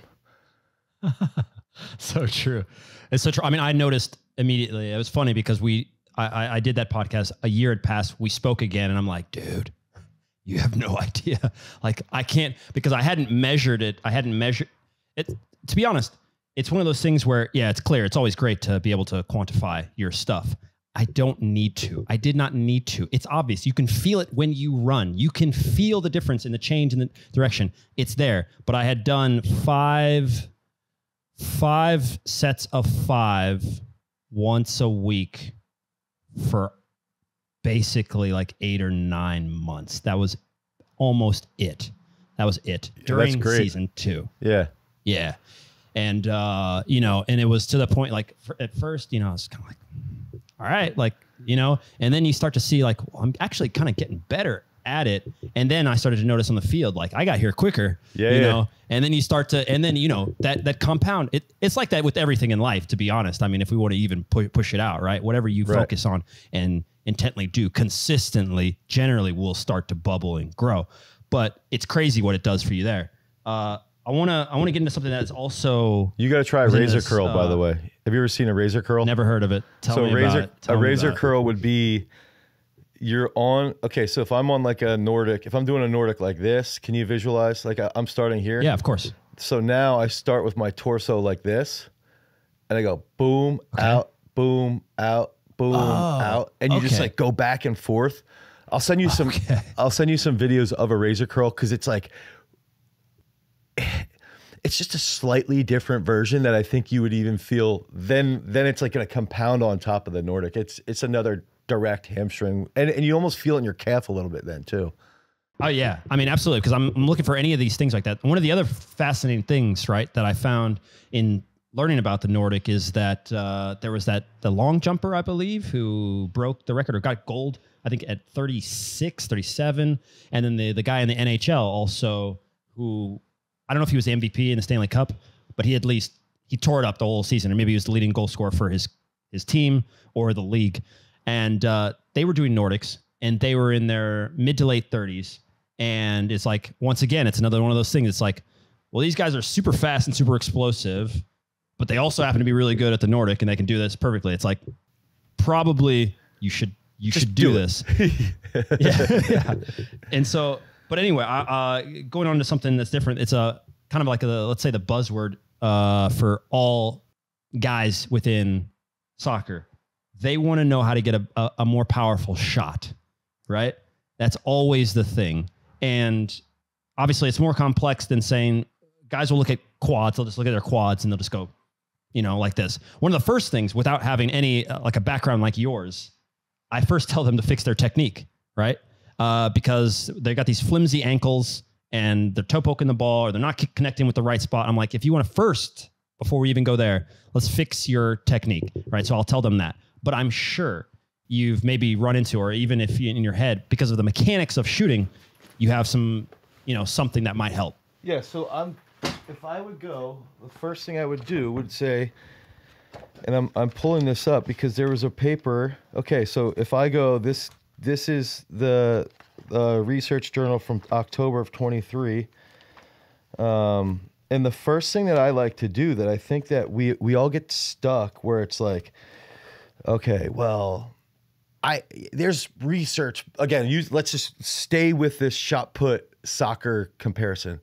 [SPEAKER 3] them.
[SPEAKER 1] so true. It's so true. I mean, I noticed immediately. It was funny because we, I, I, I did that podcast. A year had passed. We spoke again, and I'm like, dude, you have no idea. Like, I can't because I hadn't measured it. I hadn't measured it. To be honest, it's one of those things where, yeah, it's clear. It's always great to be able to quantify your stuff. I don't need to. I did not need to. It's obvious. You can feel it when you run. You can feel the difference in the change in the direction. It's there. But I had done five five sets of five once a week for basically like eight or nine months. That was almost it. That was it during
[SPEAKER 3] great.
[SPEAKER 1] season two.
[SPEAKER 3] Yeah.
[SPEAKER 1] Yeah. And, uh, you know, and it was to the point like f- at first, you know, I was kind of like, all right, like, you know, and then you start to see like, well, I'm actually kind of getting better at it. And then I started to notice on the field, like I got here quicker,
[SPEAKER 3] Yeah,
[SPEAKER 1] you
[SPEAKER 3] yeah.
[SPEAKER 1] know, and then you start to, and then, you know, that, that compound, it, it's like that with everything in life, to be honest. I mean, if we want to even pu- push it out, right, whatever you
[SPEAKER 3] Right.
[SPEAKER 1] focus on and intently do consistently, generally will start to bubble and grow. But it's crazy what it does for you there. Uh, I want to, I want to get into something that's also
[SPEAKER 3] You got to try razor
[SPEAKER 1] this,
[SPEAKER 3] curl, by
[SPEAKER 1] uh,
[SPEAKER 3] the way. Have you ever seen a razor curl?
[SPEAKER 1] never heard of it. Tell
[SPEAKER 3] so
[SPEAKER 1] me
[SPEAKER 3] razor
[SPEAKER 1] about it. Tell
[SPEAKER 3] a razor
[SPEAKER 1] about it.
[SPEAKER 3] curl would be you're on okay so if i'm on like a nordic if i'm doing a nordic like this can you visualize like I, i'm starting here
[SPEAKER 1] Yeah, of course.
[SPEAKER 3] so now i start with my torso like this and i go boom out boom out boom out and you just like go back and forth i'll send you some
[SPEAKER 1] Okay.
[SPEAKER 3] i'll send you some videos of a razor curl because it's like it's just a slightly different version that I think you would even feel. Then then it's like to compound on top of the Nordic. It's it's another direct hamstring, and and you almost feel it in your calf a little bit then too.
[SPEAKER 1] Oh yeah, I mean absolutely because I'm, I'm looking for any of these things like that. One of the other fascinating things, right, that I found in learning about the Nordic is that uh, there was that the long jumper, I believe, who broke the record or got gold, I think at 36, 37, and then the the guy in the NHL also who I don't know if he was the MVP in the Stanley Cup, but he at least he tore it up the whole season, or maybe he was the leading goal scorer for his his team or the league. And uh, they were doing Nordics, and they were in their mid to late 30s. And it's like once again, it's another one of those things. It's like, well, these guys are super fast and super explosive, but they also happen to be really good at the Nordic, and they can do this perfectly. It's like probably you should you should do,
[SPEAKER 3] do
[SPEAKER 1] this yeah, yeah. And so, but anyway, uh, going on to something that's different. It's a kind of like a let's say the buzzword uh, for all guys within soccer. They want to know how to get a, a, a more powerful shot, right? That's always the thing. And obviously, it's more complex than saying guys will look at quads. They'll just look at their quads and they'll just go, you know, like this. One of the first things, without having any uh, like a background like yours, I first tell them to fix their technique, right? Uh, because they got these flimsy ankles and they're toe poking the ball or they're not connecting with the right spot. I'm like, if you want to first, before we even go there, let's fix your technique, right? So I'll tell them that. But I'm sure you've maybe run into, or even if you, in your head, because of the mechanics of shooting, you have some, you know, something that might help.
[SPEAKER 3] Yeah. So I'm if I would go, the first thing I would do would say, and I'm I'm pulling this up because there was a paper. Okay, so if I go, this this is the uh, research journal from October of 23. Um, and the first thing that I like to do that I think that we we all get stuck where it's like, okay, well, I there's research again. You let's just stay with this shot put soccer comparison.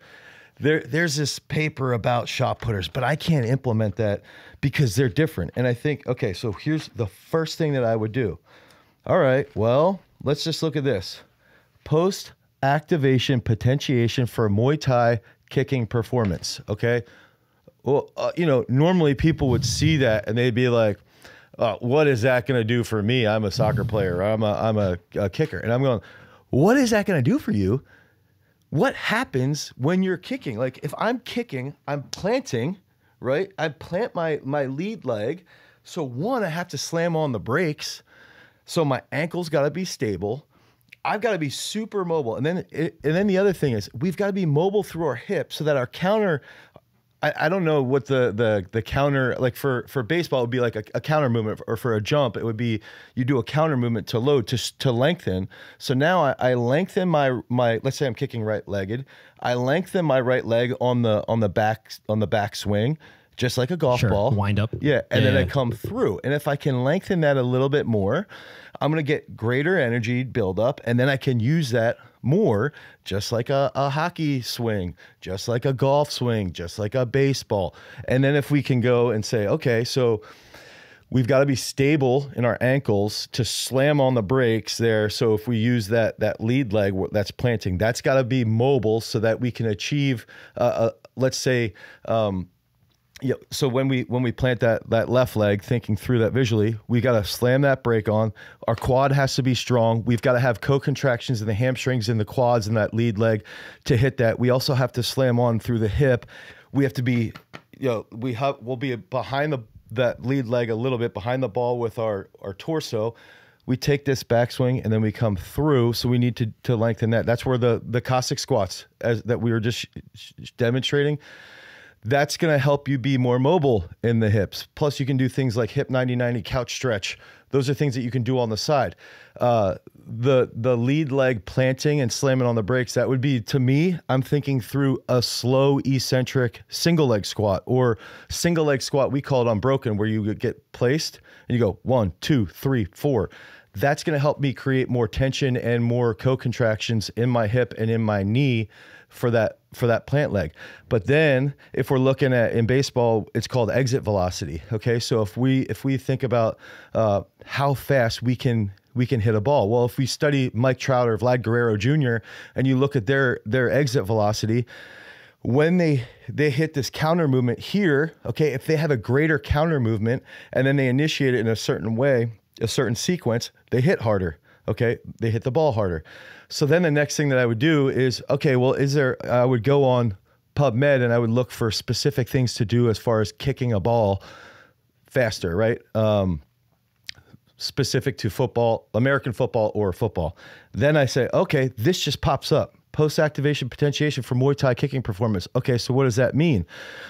[SPEAKER 3] There there's this paper about shot putters, but I can't implement that because they're different. And I think okay, so here's the first thing that I would do. All right, well, let's just look at this. Post activation potentiation for Muay Thai kicking performance. Okay. Well, uh, you know, normally people would see that and they'd be like, uh, "What is that going to do for me? I'm a soccer player. I'm a I'm a, a kicker." And I'm going, "What is that going to do for you? What happens when you're kicking? Like if I'm kicking, I'm planting, right? I plant my my lead leg. So one, I have to slam on the brakes. So my ankle's got to be stable. I've got to be super mobile. And then it, and then the other thing is we've got to be mobile through our hips so that our counter I, I don't know what the the the counter like for for baseball it would be like a, a counter movement or for a jump it would be you do a counter movement to load to to lengthen. So now I, I lengthen my my let's say I'm kicking right legged. I lengthen my right leg on the on the back on the back swing, just like a golf
[SPEAKER 1] Sure.
[SPEAKER 3] ball.
[SPEAKER 1] Wind up.
[SPEAKER 3] Yeah, and
[SPEAKER 1] Yeah,
[SPEAKER 3] then I come through. And if I can lengthen that a little bit more, I'm going to get greater energy buildup. And then I can use that more, just like a, a hockey swing, just like a golf swing, just like a baseball. And then if we can go and say, okay, so we've got to be stable in our ankles to slam on the brakes there. So if we use that that lead leg that's planting, that's got to be mobile so that we can achieve, uh, uh, let's say, um, yeah. So when we when we plant that that left leg, thinking through that visually, we got to slam that brake on. Our quad has to be strong. We've got to have co-contractions in the hamstrings and the quads and that lead leg to hit that. We also have to slam on through the hip. We have to be, you know, we have we'll be behind the that lead leg a little bit behind the ball with our our torso. We take this backswing and then we come through. So we need to to lengthen that. That's where the the Cossack squats as that we were just demonstrating that's going to help you be more mobile in the hips. Plus, you can do things like hip 90 90 couch stretch. Those are things that you can do on the side. Uh, the the lead leg planting and slamming on the brakes. That would be to me. I'm thinking through a slow eccentric single leg squat or single leg squat. We call it unbroken, where you get placed and you go one, two, three, four. That's going to help me create more tension and more co-contractions in my hip and in my knee for that for that plant leg. But then if we're looking at in baseball, it's called exit velocity. Okay, so if we if we think about uh, how fast we can we can hit a ball. Well, if we study Mike Trout or Vlad Guerrero Jr. and you look at their their exit velocity, when they they hit this counter movement here, okay, if they have a greater counter movement and then they initiate it in a certain way, a certain sequence, they hit harder. Okay, they hit the ball harder. So then the next thing that I would do is okay, well, is there? I would go on PubMed and I would look for specific things to do as far as kicking a ball faster, right? Um, specific to football, American football or football. Then I say, okay, this just pops up. Post activation potentiation for Muay Thai kicking performance. Okay, so what does that mean?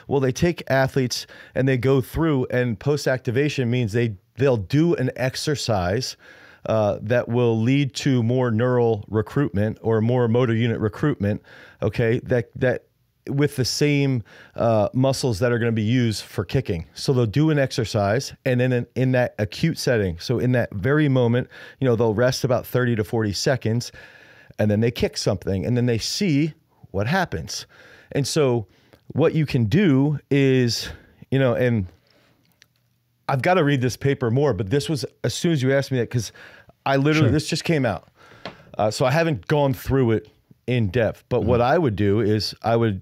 [SPEAKER 3] Well, they take athletes and they go through, and post activation means they they'll do an exercise uh, that will lead to more neural recruitment or more motor unit recruitment. Okay, that that with the same uh, muscles that are going to be used for kicking. So they'll do an exercise, and then in, in that acute setting, so in that very moment, you know, they'll rest about 30 to 40 seconds, and then they kick something, and then they see what happens. And so what you can do is, you know, and I've got to read this paper more, but this was as soon as you asked me that because I literally
[SPEAKER 1] Sure.
[SPEAKER 3] this just came out, uh, so I haven't gone through it in depth. But what I would do is I would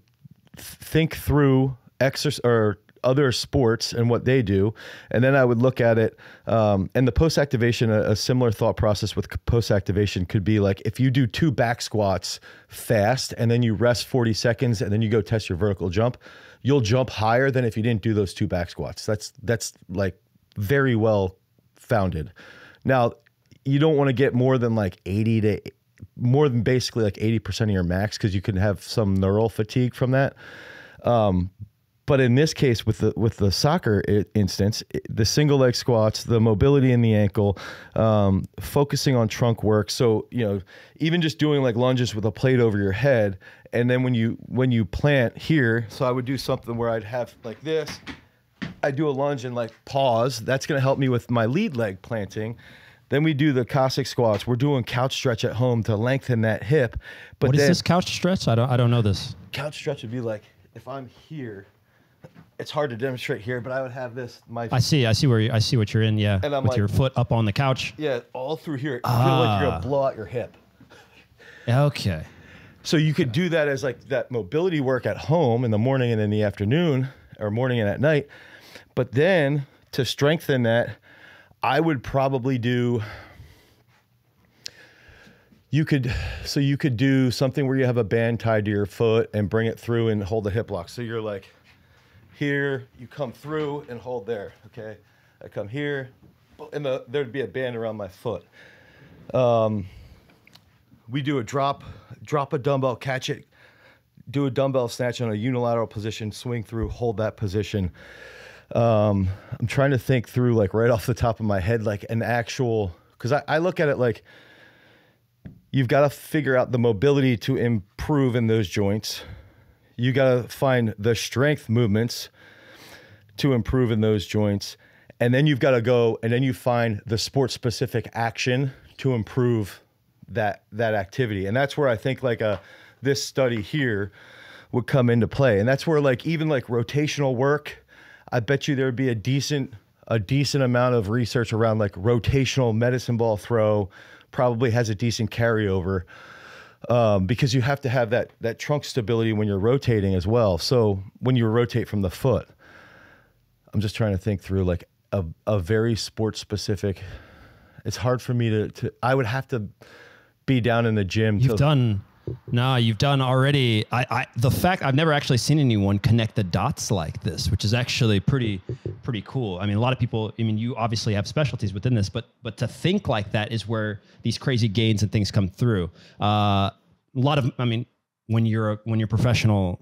[SPEAKER 3] th- think through exercise or other sports and what they do, and then I would look at it. Um, and the post activation, a, a similar thought process with post activation could be like if you do two back squats fast and then you rest 40 seconds and then you go test your vertical jump, you'll jump higher than if you didn't do those two back squats. That's that's like very well founded. Now, you don't want to get more than like 80 to more than basically like 80% of your max because you can have some neural fatigue from that. Um, but in this case, with the with the soccer instance, the single leg squats, the mobility in the ankle, um, focusing on trunk work. So you know, even just doing like lunges with a plate over your head, and then when you when you plant here, so I would do something where I'd have like this. I do a lunge and like pause. That's going to help me with my lead leg planting. Then we do the Cossack squats. We're doing couch stretch at home to lengthen that hip. But
[SPEAKER 1] What is
[SPEAKER 3] then
[SPEAKER 1] this couch stretch? I don't. I don't know this.
[SPEAKER 3] couch stretch would be like if I'm here. It's hard to demonstrate here, but I would have this my
[SPEAKER 1] I see. I see where you, I see what you're in. Yeah,
[SPEAKER 3] And I'm
[SPEAKER 1] with
[SPEAKER 3] like-
[SPEAKER 1] your foot up on the couch.
[SPEAKER 3] yeah all through here. I feel like you're
[SPEAKER 1] Ah.
[SPEAKER 3] gonna blow out your hip.
[SPEAKER 1] Okay.
[SPEAKER 3] So you could do that as like that mobility work at home in the morning and in the afternoon, or morning and at night. But then to strengthen that, I would probably do. You could, so you could do something where you have a band tied to your foot and bring it through and hold the hip lock. So you're like here, you come through and hold there. Okay, I come here, and the, there'd be a band around my foot we do a drop drop a dumbbell catch it do a dumbbell snatch on a unilateral position, swing through, hold that position. Um, I'm trying to think through like right off the top of my head, like an actual because I, I look at it like you've got to figure out the mobility to improve in those joints. You got to find the strength movements to improve in those joints. And then you've got to go and then you find the sport specific action to improve that that activity. And that's where I think like a this study here would come into play. And that's where like even like rotational work, I bet you there'd be a decent a decent amount of research around like rotational medicine ball throw probably has a decent carryover um, because you have to have that that trunk stability when you're rotating as well. So when you rotate from the foot, I'm just trying to think through like a, a very sport specific. It's hard for me to, to I would have to be down in the gym.
[SPEAKER 1] You've
[SPEAKER 3] to,
[SPEAKER 1] done no, you've done already. I, I the fact I've never actually seen anyone connect the dots like this, which is actually pretty pretty cool. I mean, a lot of people. I mean, you obviously have specialties within this, but but to think like that is where these crazy gains and things come through. Uh, a lot of, I mean, when you're a, when you're a professional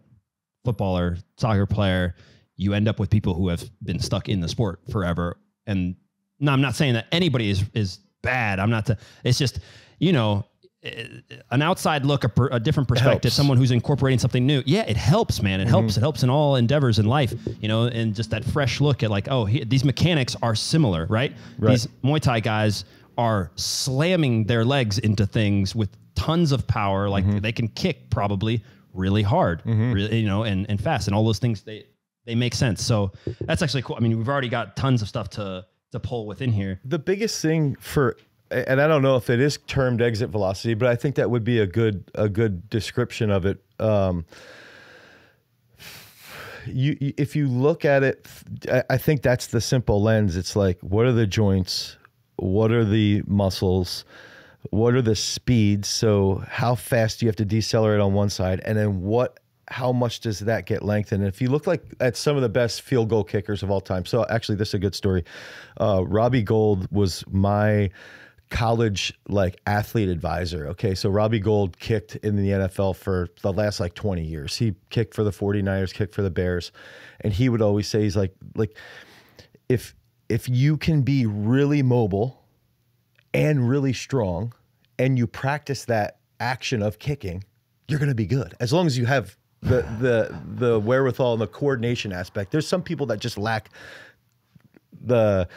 [SPEAKER 1] footballer, soccer player, you end up with people who have been stuck in the sport forever. And no, I'm not saying that anybody is is bad. I'm not. To, it's just you know an outside look, a, a different perspective, someone who's incorporating something new. Yeah, it helps, man. It
[SPEAKER 3] Mm-hmm.
[SPEAKER 1] helps. It helps in all endeavors in life, you know, and just that fresh look at like, oh, he, these mechanics are similar, right?
[SPEAKER 3] Right.
[SPEAKER 1] These Muay Thai guys are slamming their legs into things with tons of power. Like
[SPEAKER 3] Mm-hmm.
[SPEAKER 1] they can kick probably really hard, really, you know, and, and fast and all those things. They, they make sense. So that's actually cool. I mean, we've already got tons of stuff to, to pull within here.
[SPEAKER 3] the biggest thing for and I don't know if it is termed exit velocity, but I think that would be a good a good description of it. Um, you, if you look at it, I- I think that's the simple lens. It's like, what are the joints? What are the muscles? What are the speeds? So how fast do you have to decelerate on one side, and then what? How much does that get lengthened? If you look like at some of the best field goal kickers of all time, so actually this is a good story. Uh, Robbie Gould was my college like athlete advisor. Okay, so Robbie Gould kicked in the NFL for the last like 20 years. He kicked for the 49ers, kicked for the Bears, and he would always say he's like like if if you can be really mobile and really strong and you practice that action of kicking, you're going to be good. As long as you have the the the wherewithal and the coordination aspect. There's some people that just lack the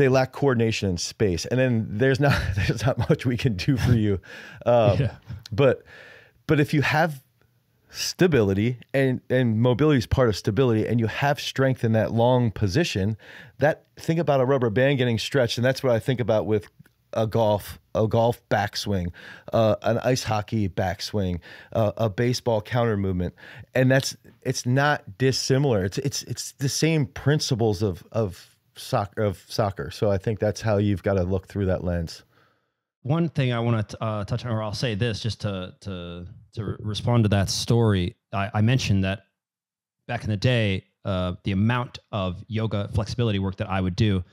[SPEAKER 3] they lack coordination in space, and then there's not there's not much we can do for you. Um,
[SPEAKER 1] Yeah.
[SPEAKER 3] But but if you have stability and and mobility is part of stability, and you have strength in that long position, that think about a rubber band getting stretched, and that's what I think about with a golf a golf backswing, uh, an ice hockey backswing, uh, a baseball counter movement, and that's it's not dissimilar. It's it's it's the same principles of of soccer of soccer. So I think that's how you've got to look through that lens.
[SPEAKER 1] one thing I want to uh, touch on, or I'll say this just to to to respond to that story. I, I mentioned that back in the day, uh, the amount of yoga flexibility work that I would do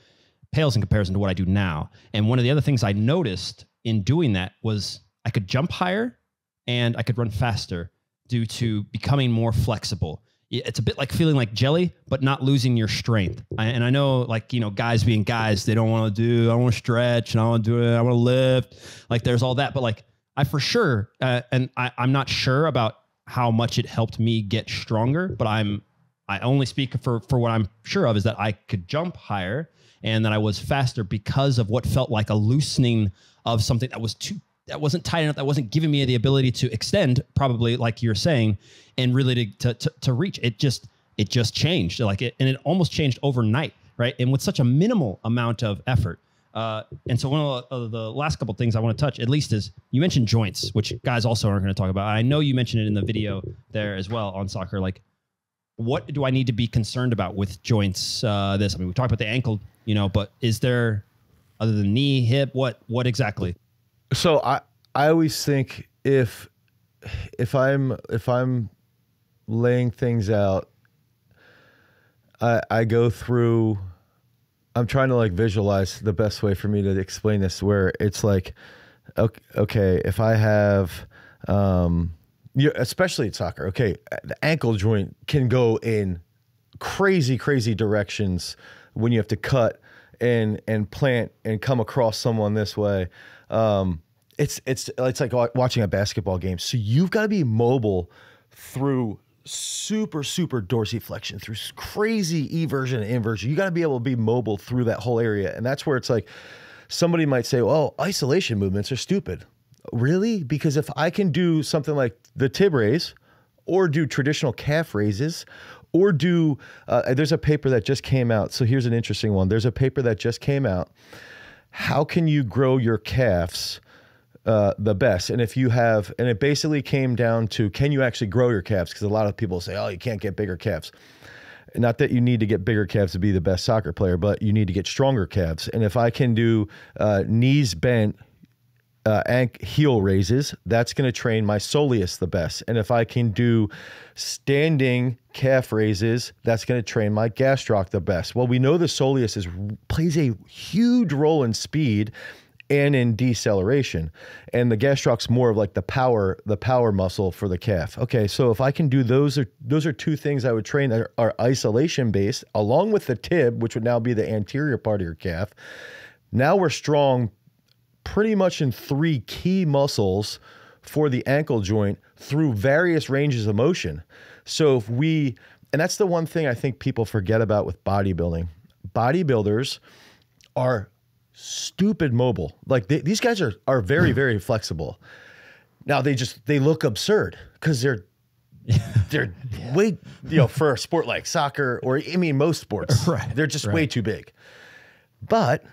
[SPEAKER 1] pales in comparison to what I do now. And one of the other things I noticed in doing that was I could jump higher and I could run faster due to becoming more flexible. It's a bit like feeling like jelly, but not losing your strength. I, and I know, like you know, guys being guys, they don't want to do. I want to stretch, and I want to do it. I want to lift. Like there's all that, but like I for sure, uh, and I, I'm not sure about how much it helped me get stronger, but I'm I only speak for for what I'm sure of is that I could jump higher and that I was faster because of what felt like a loosening of something that was too that wasn't tight enough that wasn't giving me the ability to extend probably like you're saying and really to to to, reach it just it just changed like it and it almost changed overnight right and with such a minimal amount of effort uh, and so one of the, of the last couple things I want to touch, at least, is you mentioned joints, which guys also aren't going to talk about. I know you mentioned it in the video there as well on soccer. Like, what do I need to be concerned about with joints? Uh, this, I mean, we talked about the ankle, you know, but is there other than knee, hip, what, what exactly?
[SPEAKER 3] So I I always think if if I'm if I'm laying things out, I I go through. I'm trying to like visualize the best way for me to explain this, where it's like, okay, okay if I have, um, you, especially at soccer. Okay, the ankle joint can go in crazy, crazy directions when you have to cut and and plant and come across someone this way. Um, it's it's it's like watching a basketball game. So you've got to be mobile through super super dorsiflexion through crazy eversion and inversion. You got to be able to be mobile through that whole area, and that's where it's like somebody might say, "Well, isolation movements are stupid." Really? Because if I can do something like the tib raise, or do traditional calf raises, or do uh, there's a paper that just came out. So here's an interesting one. There's a paper that just came out. How can you grow your calves? uh, the best. And if you have, and it basically came down to can you actually grow your calves? Because a lot of people say, oh, you can't get bigger calves. Not that you need to get bigger calves to be the best soccer player, but you need to get stronger calves. And if I can do uh, knees bent, uh, ank heel raises, that's going to train my soleus the best. And if I can do standing calf raises, that's going to train my gastroc the best. Well, we know the soleus is plays a huge role in speed and in deceleration. And the gastroc's more of like the power, the power muscle for the calf. Okay, so if I can do those are those are two things I would train that are, are isolation based, along with the tib, which would now be the anterior part of your calf. Now we're strong pretty much in three key muscles for the ankle joint through various ranges of motion. So if we, and that's the one thing I think people forget about with bodybuilding. Bodybuilders are stupid mobile. Like they, these guys are are very very flexible. Now they just they look absurd because they're they're way you know for a sport like soccer or I mean most sports
[SPEAKER 1] Right,
[SPEAKER 3] they're just
[SPEAKER 1] right.
[SPEAKER 3] way too big. But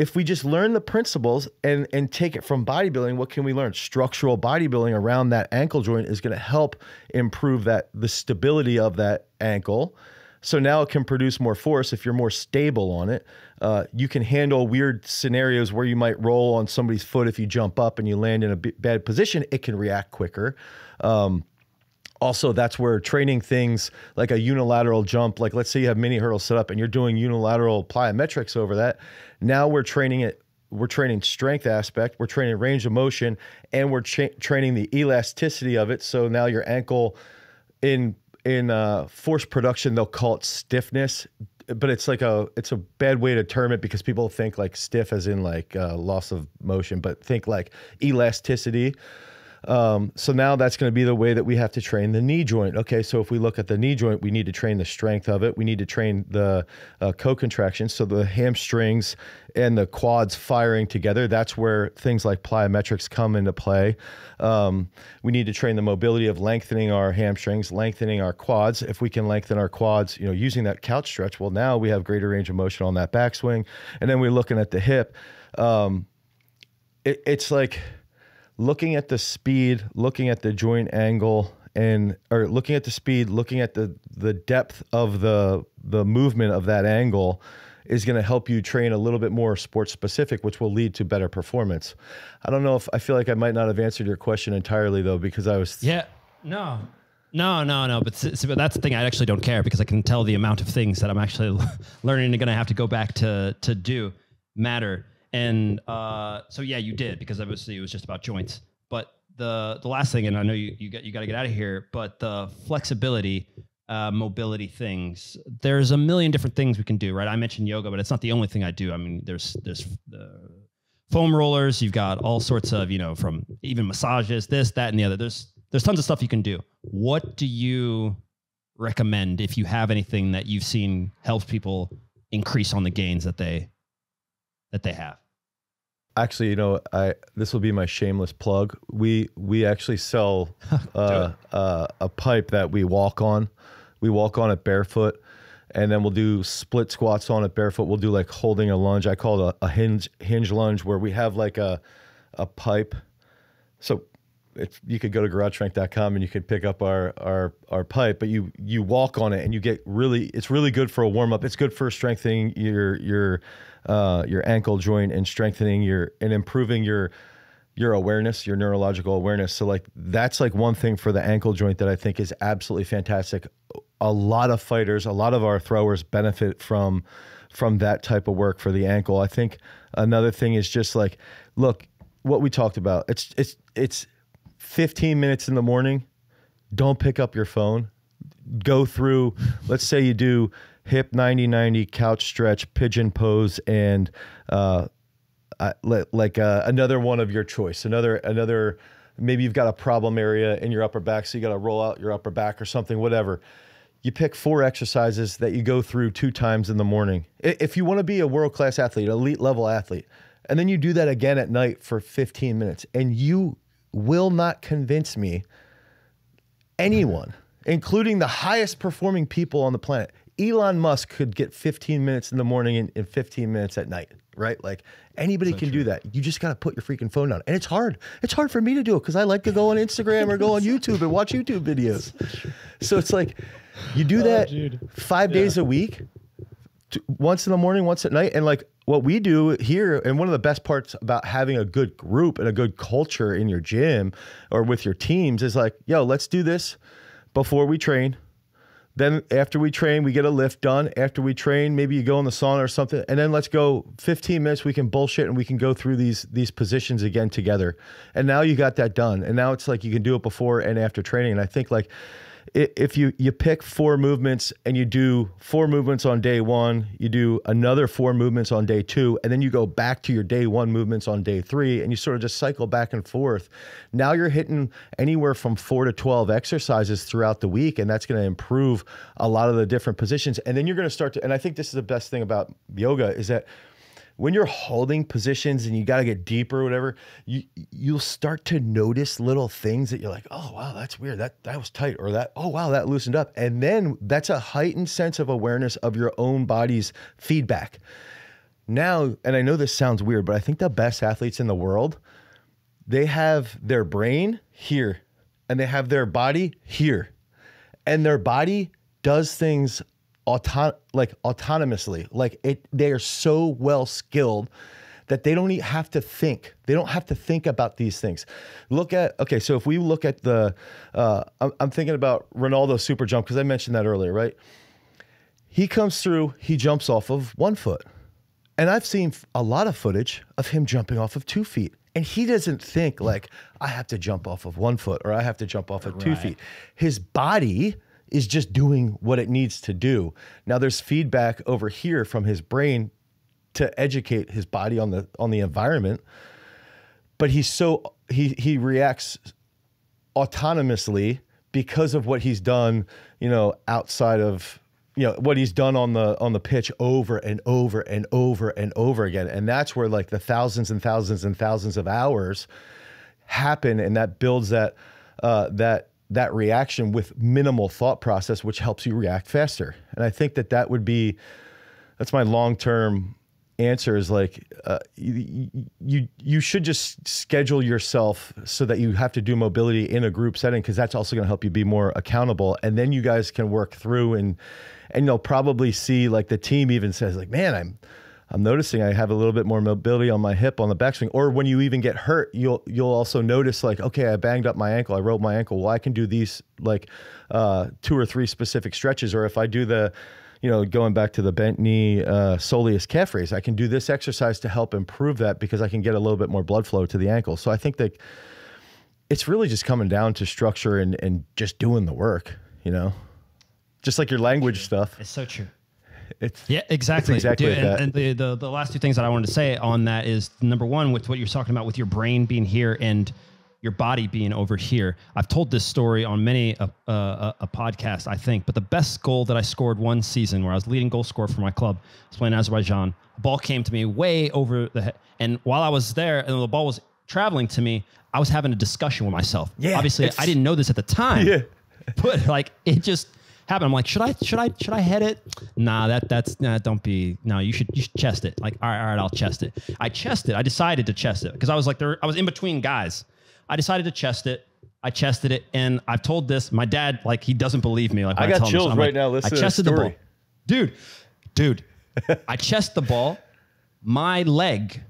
[SPEAKER 3] if we just learn the principles and and take it from bodybuilding, what can we learn? Structural bodybuilding around that ankle joint is going to help improve that the stability of that ankle. So now it can produce more force if you're more stable on it. Uh, you can handle weird scenarios where you might roll on somebody's foot if you jump up and you land in a bad position. It can react quicker. Um, also that's where training things like a unilateral jump like let's say you have mini hurdles set up and you're doing unilateral plyometrics over that. Now we're training it we're training strength aspect we're training range of motion and we're cha- training the elasticity of it. So now your ankle in in uh, force production they'll call it stiffness but it's like a it's a bad way to term it because people think like stiff as in like uh, loss of motion but think like elasticity um, so now that's going to be the way that we have to train the knee joint. Okay, so if we look at the knee joint, we need to train the strength of it. We need to train the uh, co-contraction, so the hamstrings and the quads firing together. That's where things like plyometrics come into play. Um, we need to train the mobility of lengthening our hamstrings, lengthening our quads. If we can lengthen our quads, you know, using that couch stretch, well, now we have greater range of motion on that backswing. And then we're looking at the hip. Um, it, it's like looking at the speed, looking at the joint angle, and or looking at the speed, looking at the the depth of the the movement of that angle is going to help you train a little bit more sports specific, which will lead to better performance. I don't know if I feel like I might not have answered your question entirely though, because I was
[SPEAKER 1] Yeah. No. No, no, no. But, but that's the thing. I actually don't care because I can tell the amount of things that I'm actually learning and going to have to go back to to do matter. And uh, so yeah, you did because obviously it was just about joints. But the the last thing, and I know you you got you got to get out of here. But the flexibility, uh, mobility things. There's a million different things we can do, right? I mentioned yoga, but it's not the only thing I do. I mean, there's there's the foam rollers. You've got all sorts of, you know, from even massages, this, that, and the other. There's there's tons of stuff you can do. What do you recommend if you have anything that you've seen helps people increase on the gains that they that they have?
[SPEAKER 3] actually, you know, I this will be my shameless plug. We we actually sell uh, uh, a pipe that we walk on. We walk on it barefoot, and then we'll do split squats on it barefoot. We'll do like holding a lunge. I call it a, a hinge hinge lunge, where we have like a a pipe. So if you could go to garagestrength.com and you could pick up our our our pipe, but you you walk on it and you get really it's really good for a warm up. It's good for strengthening your your uh, your ankle joint and strengthening your and improving your your awareness, your neurological awareness. So like that's like one thing for the ankle joint that I think is absolutely fantastic. A lot of fighters, a lot of our throwers benefit from from that type of work for the ankle. I think another thing is just like look what we talked about. It's it's it's 15 minutes in the morning don't pick up your phone. Go through, let's say you do hip 90 90, couch stretch, pigeon pose, and uh, uh, like uh, another one of your choice. Another, another, maybe you've got a problem area in your upper back, so you got to roll out your upper back or something, whatever. You pick four exercises that you go through two times in the morning. If you want to be a world class athlete, elite level athlete, and then you do that again at night for 15 minutes, and you will not convince me anyone, including the highest performing people on the planet. Elon Musk could get 15 minutes in the morning and, and 15 minutes at night, right? Like anybody can do that. You just got to put your freaking phone down. And it's hard. It's hard for me to do it because I like to go on Instagram or go on YouTube and watch YouTube videos. So it's like you do oh, that five days a week, once in the morning, once at night. And like what we do here, and one of the best parts about having a good group and a good culture in your gym or with your teams is like, yo, let's do this before we train. Then after we train, we get a lift done. After we train, maybe you go in the sauna or something, and then let's go 15 minutes. We can bullshit and we can go through these these positions again together. And now you got that done. And now it's like you can do it before and after training. And I think like if you you pick four movements and you do four movements on day one, you do another four movements on day two, and then you go back to your day one movements on day three, and you sort of just cycle back and forth. Now you're hitting anywhere from four to twelve exercises throughout the week, and that's going to improve a lot of the different positions. And then you're going to start to, and I think this is the best thing about yoga is that when you're holding positions and you got to get deeper or whatever, you you'll start to notice little things that you're like, oh wow, that's weird. That that was tight, or that oh wow, that loosened up, and then that's a heightened sense of awareness of your own body's feedback. Now, and I know this sounds weird, but I think the best athletes in the world, they have their brain here, and they have their body here, and their body does things like autonomously. Like it they are so well skilled that they don't have to think. They don't have to think about these things. Look at okay so if we look at the uh, I'm, I'm thinking about ronaldo super jump because i mentioned that earlier right? He comes through he jumps off of one foot. And I've seen a lot of footage of him jumping off of two feet. And he doesn't think like, I have to jump off of one foot or I have to jump off of two feet. His body is just doing what it needs to do. Now there's feedback over here from his brain to educate his body on the on the environment. But he's so he he reacts autonomously because of what he's done, you know, outside of you know what he's done on the on the pitch over and over and over and over again. And that's where like the thousands and thousands and thousands of hours happen and that builds that uh, that that reaction with minimal thought process which helps you react faster. And I think that that would be that's my long term answer is like uh, you, you you should just schedule yourself so that you have to do mobility in a group setting because that's also going to help you be more accountable and then you guys can work through and and you'll probably see like the team even says like man I'm I'm noticing I have a little bit more mobility on my hip on the backswing or when you even get hurt you'll you'll also notice like okay I banged up my ankle I rolled my ankle well I can do these like uh, two or three specific stretches or if I do the you know, going back to the bent knee uh, soleus calf raise, I can do this exercise to help improve that because I can get a little bit more blood flow to the ankle. So I think that it's really just coming down to structure and, and just doing the work, you know, just like your language stuff.
[SPEAKER 1] It's so true.
[SPEAKER 3] It's
[SPEAKER 1] Yeah, exactly.
[SPEAKER 3] exactly
[SPEAKER 1] Dude,
[SPEAKER 3] like
[SPEAKER 1] and, and the, the the last two things that I wanted to say on that is number one, with what you're talking about with your brain being here and your body being over here. I've told this story on many a, a, a, a podcast, I think, but the best goal that I scored one season where I was leading goal scorer for my club, I was playing Azerbaijan. A ball came to me way over the head, and while I was there, and the ball was traveling to me, I was having a discussion with myself.
[SPEAKER 3] Yeah,
[SPEAKER 1] obviously, I didn't know this at the time.
[SPEAKER 3] Yeah.
[SPEAKER 1] but like it just happened. I'm like, should I, should I, should I head it? Nah, that that's nah, don't be. No, you should you should chest it. Like, all right, all right, I'll chest it. I chested. I decided to chest it because I was like, there. I was in between guys. I decided to chest it. I chested it, and I've told this. My dad, like, he doesn't believe me. Like,
[SPEAKER 3] I got
[SPEAKER 1] tell him
[SPEAKER 3] chills
[SPEAKER 1] I'm
[SPEAKER 3] right
[SPEAKER 1] like,
[SPEAKER 3] now listening
[SPEAKER 1] I chested the ball, dude, dude. I chest the ball. My leg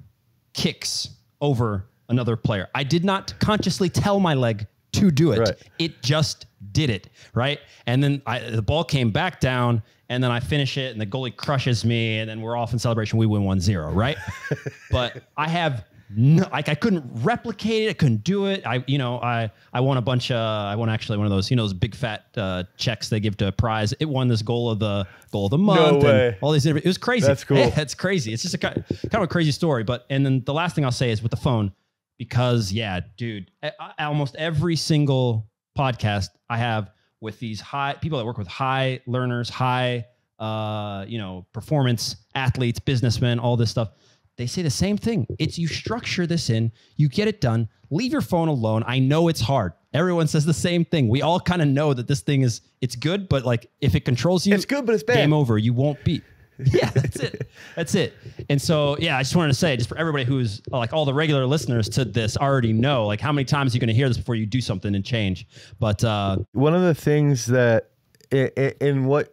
[SPEAKER 1] kicks over another player. I did not consciously tell my leg to do it.
[SPEAKER 3] Right.
[SPEAKER 1] It just did it, right? And then I, the ball came back down, and then I finish it, and the goalie crushes me, and then we're off in celebration. We win 1 0, right? but I have no, like I couldn't replicate it. I couldn't do it. I, you know, I, I won a bunch of, I won actually one of those, you know, those big fat uh, checks they give to a prize. It won this goal of the goal of the month.
[SPEAKER 3] way.
[SPEAKER 1] And all these, it was crazy.
[SPEAKER 3] That's cool.
[SPEAKER 1] Yeah, it's crazy. It's just a ki- kind of a crazy story. But, and then the last thing I'll say is with the phone, because yeah, dude, I, I- almost every single podcast I have with these high people that work with high learners, high, uh, you know, performance athletes, businessmen, all this stuff. They say the same thing. It's you structure this in, you get it done, leave your phone alone. I know it's hard. Everyone says the same thing. We all kind of know that this thing is it's good, but like if it controls you,
[SPEAKER 3] It's good, but it's bad.
[SPEAKER 1] Game over. You won't beat. Yeah, that's it. That's it. And so, yeah, I just wanted to say, just for everybody who's like all the regular listeners to this already know, like how many times are you going to hear this before you do something and change? But uh,
[SPEAKER 3] one of the things that i- i- in what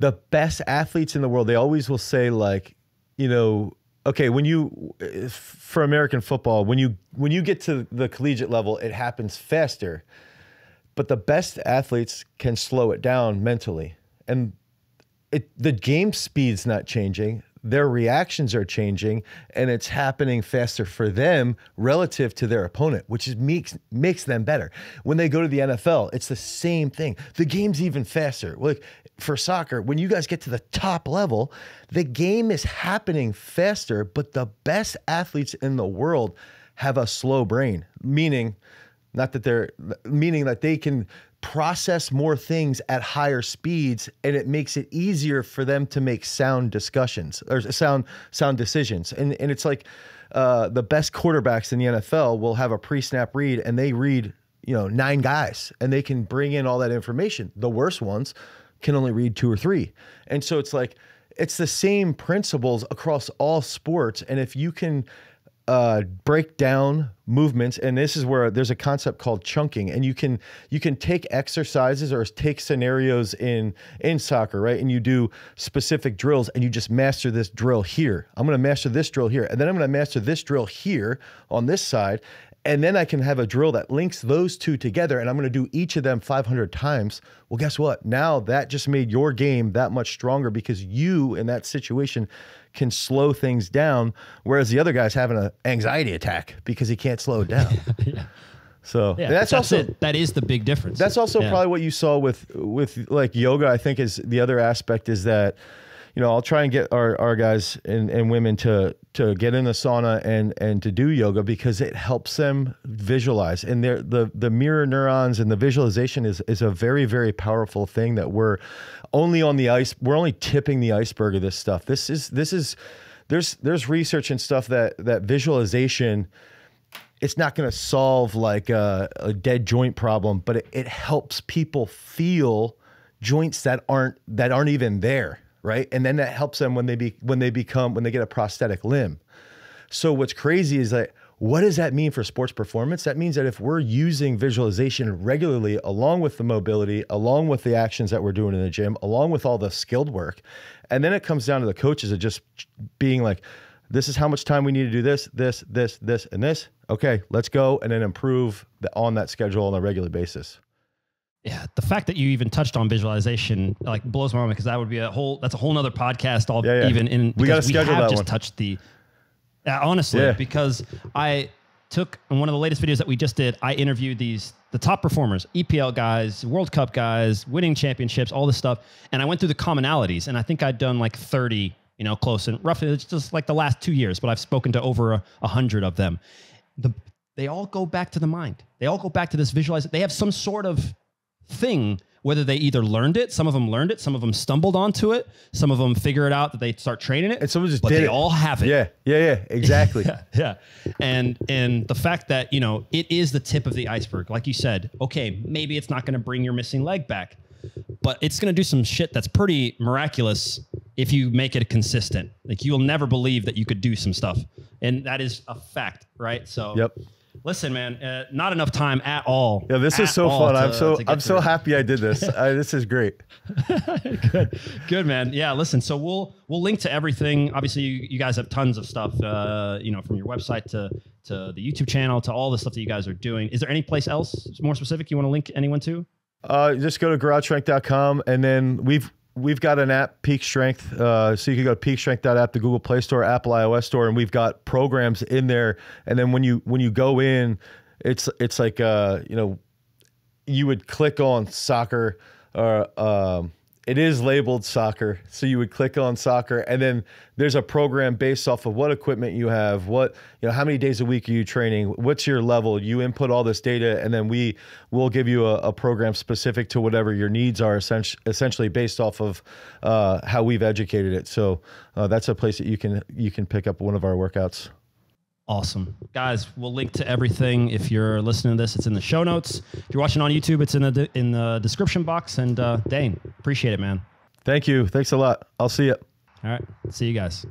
[SPEAKER 3] the best athletes in the world they always will say like you know okay when you for american football when you when you get to the collegiate level it happens faster but the best athletes can slow it down mentally and it the game speed's not changing. Their reactions are changing and it's happening faster for them relative to their opponent which is makes makes them better. When they go to the NFL it's the same thing. The game's even faster. Like for soccer when you guys get to the top level the game is happening faster but the best athletes in the world have a slow brain. Meaning not that they're meaning that they can process more things at higher speeds and it makes it easier for them to make sound discussions or sound sound decisions. And and it's like uh, the best quarterbacks in the NFL will have a pre-snap read and they read you know nine guys and they can bring in all that information. The worst ones can only read two or three. And so it's like it's the same principles across all sports and if you can uh, break down movements and this is where there's a concept called chunking and you can you can take exercises or take scenarios in in soccer right? And you do specific drills and you just master this drill here. I'm going to master this drill here and then i'm going to master this drill here on this side and then I can have a drill that links those two together and I'm going to do each of them 500 times. Well, guess what? Now that just made your game that much stronger because you in that situation can slow things down whereas the other guy's having an anxiety attack because he can't slow it down. So
[SPEAKER 1] yeah,
[SPEAKER 3] and that's, also
[SPEAKER 1] it. That is the big difference.
[SPEAKER 3] that's also
[SPEAKER 1] Yeah.
[SPEAKER 3] probably what you saw with with like yoga. I think is the other aspect is that you know I'll try and get our, our guys and, and women to to get in the sauna and and to do yoga because it helps them visualize and the the mirror neurons and the visualization is is a very very powerful thing that we're only on the ice we're only tipping the iceberg of this stuff. This is this is there's there's research and stuff that that visualization it's not going to solve like a, a dead joint problem, but it, it helps people feel joints that aren't that aren't even there, right? And then that helps them when they be when they become when they get a prosthetic limb. So what's crazy is that what does that mean for sports performance? That means that if we're using visualization regularly along with the mobility, along with the actions that we're doing in the gym, along with all the skilled work, and then it comes down to the coaches of just being like, this is how much time we need to do this, this, this, this, and this. Okay, let's go and then improve the, on that schedule on a regular basis.
[SPEAKER 1] Yeah, the fact that you even touched on visualization like blows my mind because that would be a whole that's a whole nother podcast. All
[SPEAKER 3] Yeah, yeah.
[SPEAKER 1] even in
[SPEAKER 3] We gotta
[SPEAKER 1] because
[SPEAKER 3] schedule
[SPEAKER 1] have
[SPEAKER 3] that
[SPEAKER 1] just
[SPEAKER 3] one.
[SPEAKER 1] touched the uh, honestly
[SPEAKER 3] Yeah.
[SPEAKER 1] because I took in one of the latest videos that we just did. I interviewed these the top performers, EPL guys, World Cup guys, winning championships, all this stuff, and I went through the commonalities. And I think I'd done like thirty, you know, close and roughly it's just like the last two years, but I've spoken to over a, a hundred of them. The they all go back to the mind. They all go back to this visualize. They have some sort of thing whether they either learned it some of them learned it some of them stumbled onto it some of them figure it out that they start training it
[SPEAKER 3] And some just
[SPEAKER 1] but they
[SPEAKER 3] it.
[SPEAKER 1] all have it
[SPEAKER 3] Yeah, yeah, yeah, exactly.
[SPEAKER 1] yeah, yeah. And and the fact that, you know, it is the tip of the iceberg. Like you said, okay, maybe it's not going to bring your missing leg back, but it's going to do some shit that's pretty miraculous if you make it consistent. Like you'll never believe that you could do some stuff. And that is a fact, right? So
[SPEAKER 3] Yep.
[SPEAKER 1] Listen, man, uh, not enough time at all.
[SPEAKER 3] Yeah, this is so fun. I'm so I'm so
[SPEAKER 1] through.
[SPEAKER 3] happy I did this. I, this is great.
[SPEAKER 1] good good man yeah listen so we'll we'll link to everything obviously you, you guys have tons of stuff uh you know from your website to to the youtube channel to all the stuff that you guys are doing is there any place else more specific you want to link anyone to
[SPEAKER 3] Uh, just go to garagestrength.com and then we've we've got an app, Peak Strength. Uh, so you can go to peakstrength.app, the Google Play Store, Apple iOS Store, and we've got programs in there. And then when you when you go in, it's it's like uh, you know, you would click on soccer or um, it is labeled soccer. So you would click on soccer, and then there's a program based off of what equipment you have, what you know, how many days a week are you training, what's your level. You input all this data, and then we will give you a, a program specific to whatever your needs are, essentially based off of uh, how we've educated it. So uh, that's a place that you can you can pick up one of our workouts.
[SPEAKER 1] Awesome. Guys, we'll link to everything. If you're listening to this, it's in the show notes. If you're watching on YouTube, it's in the, in the description box. And uh, Dane, appreciate it, man.
[SPEAKER 3] Thank you. Thanks a lot. I'll see you.
[SPEAKER 1] All right. See you guys.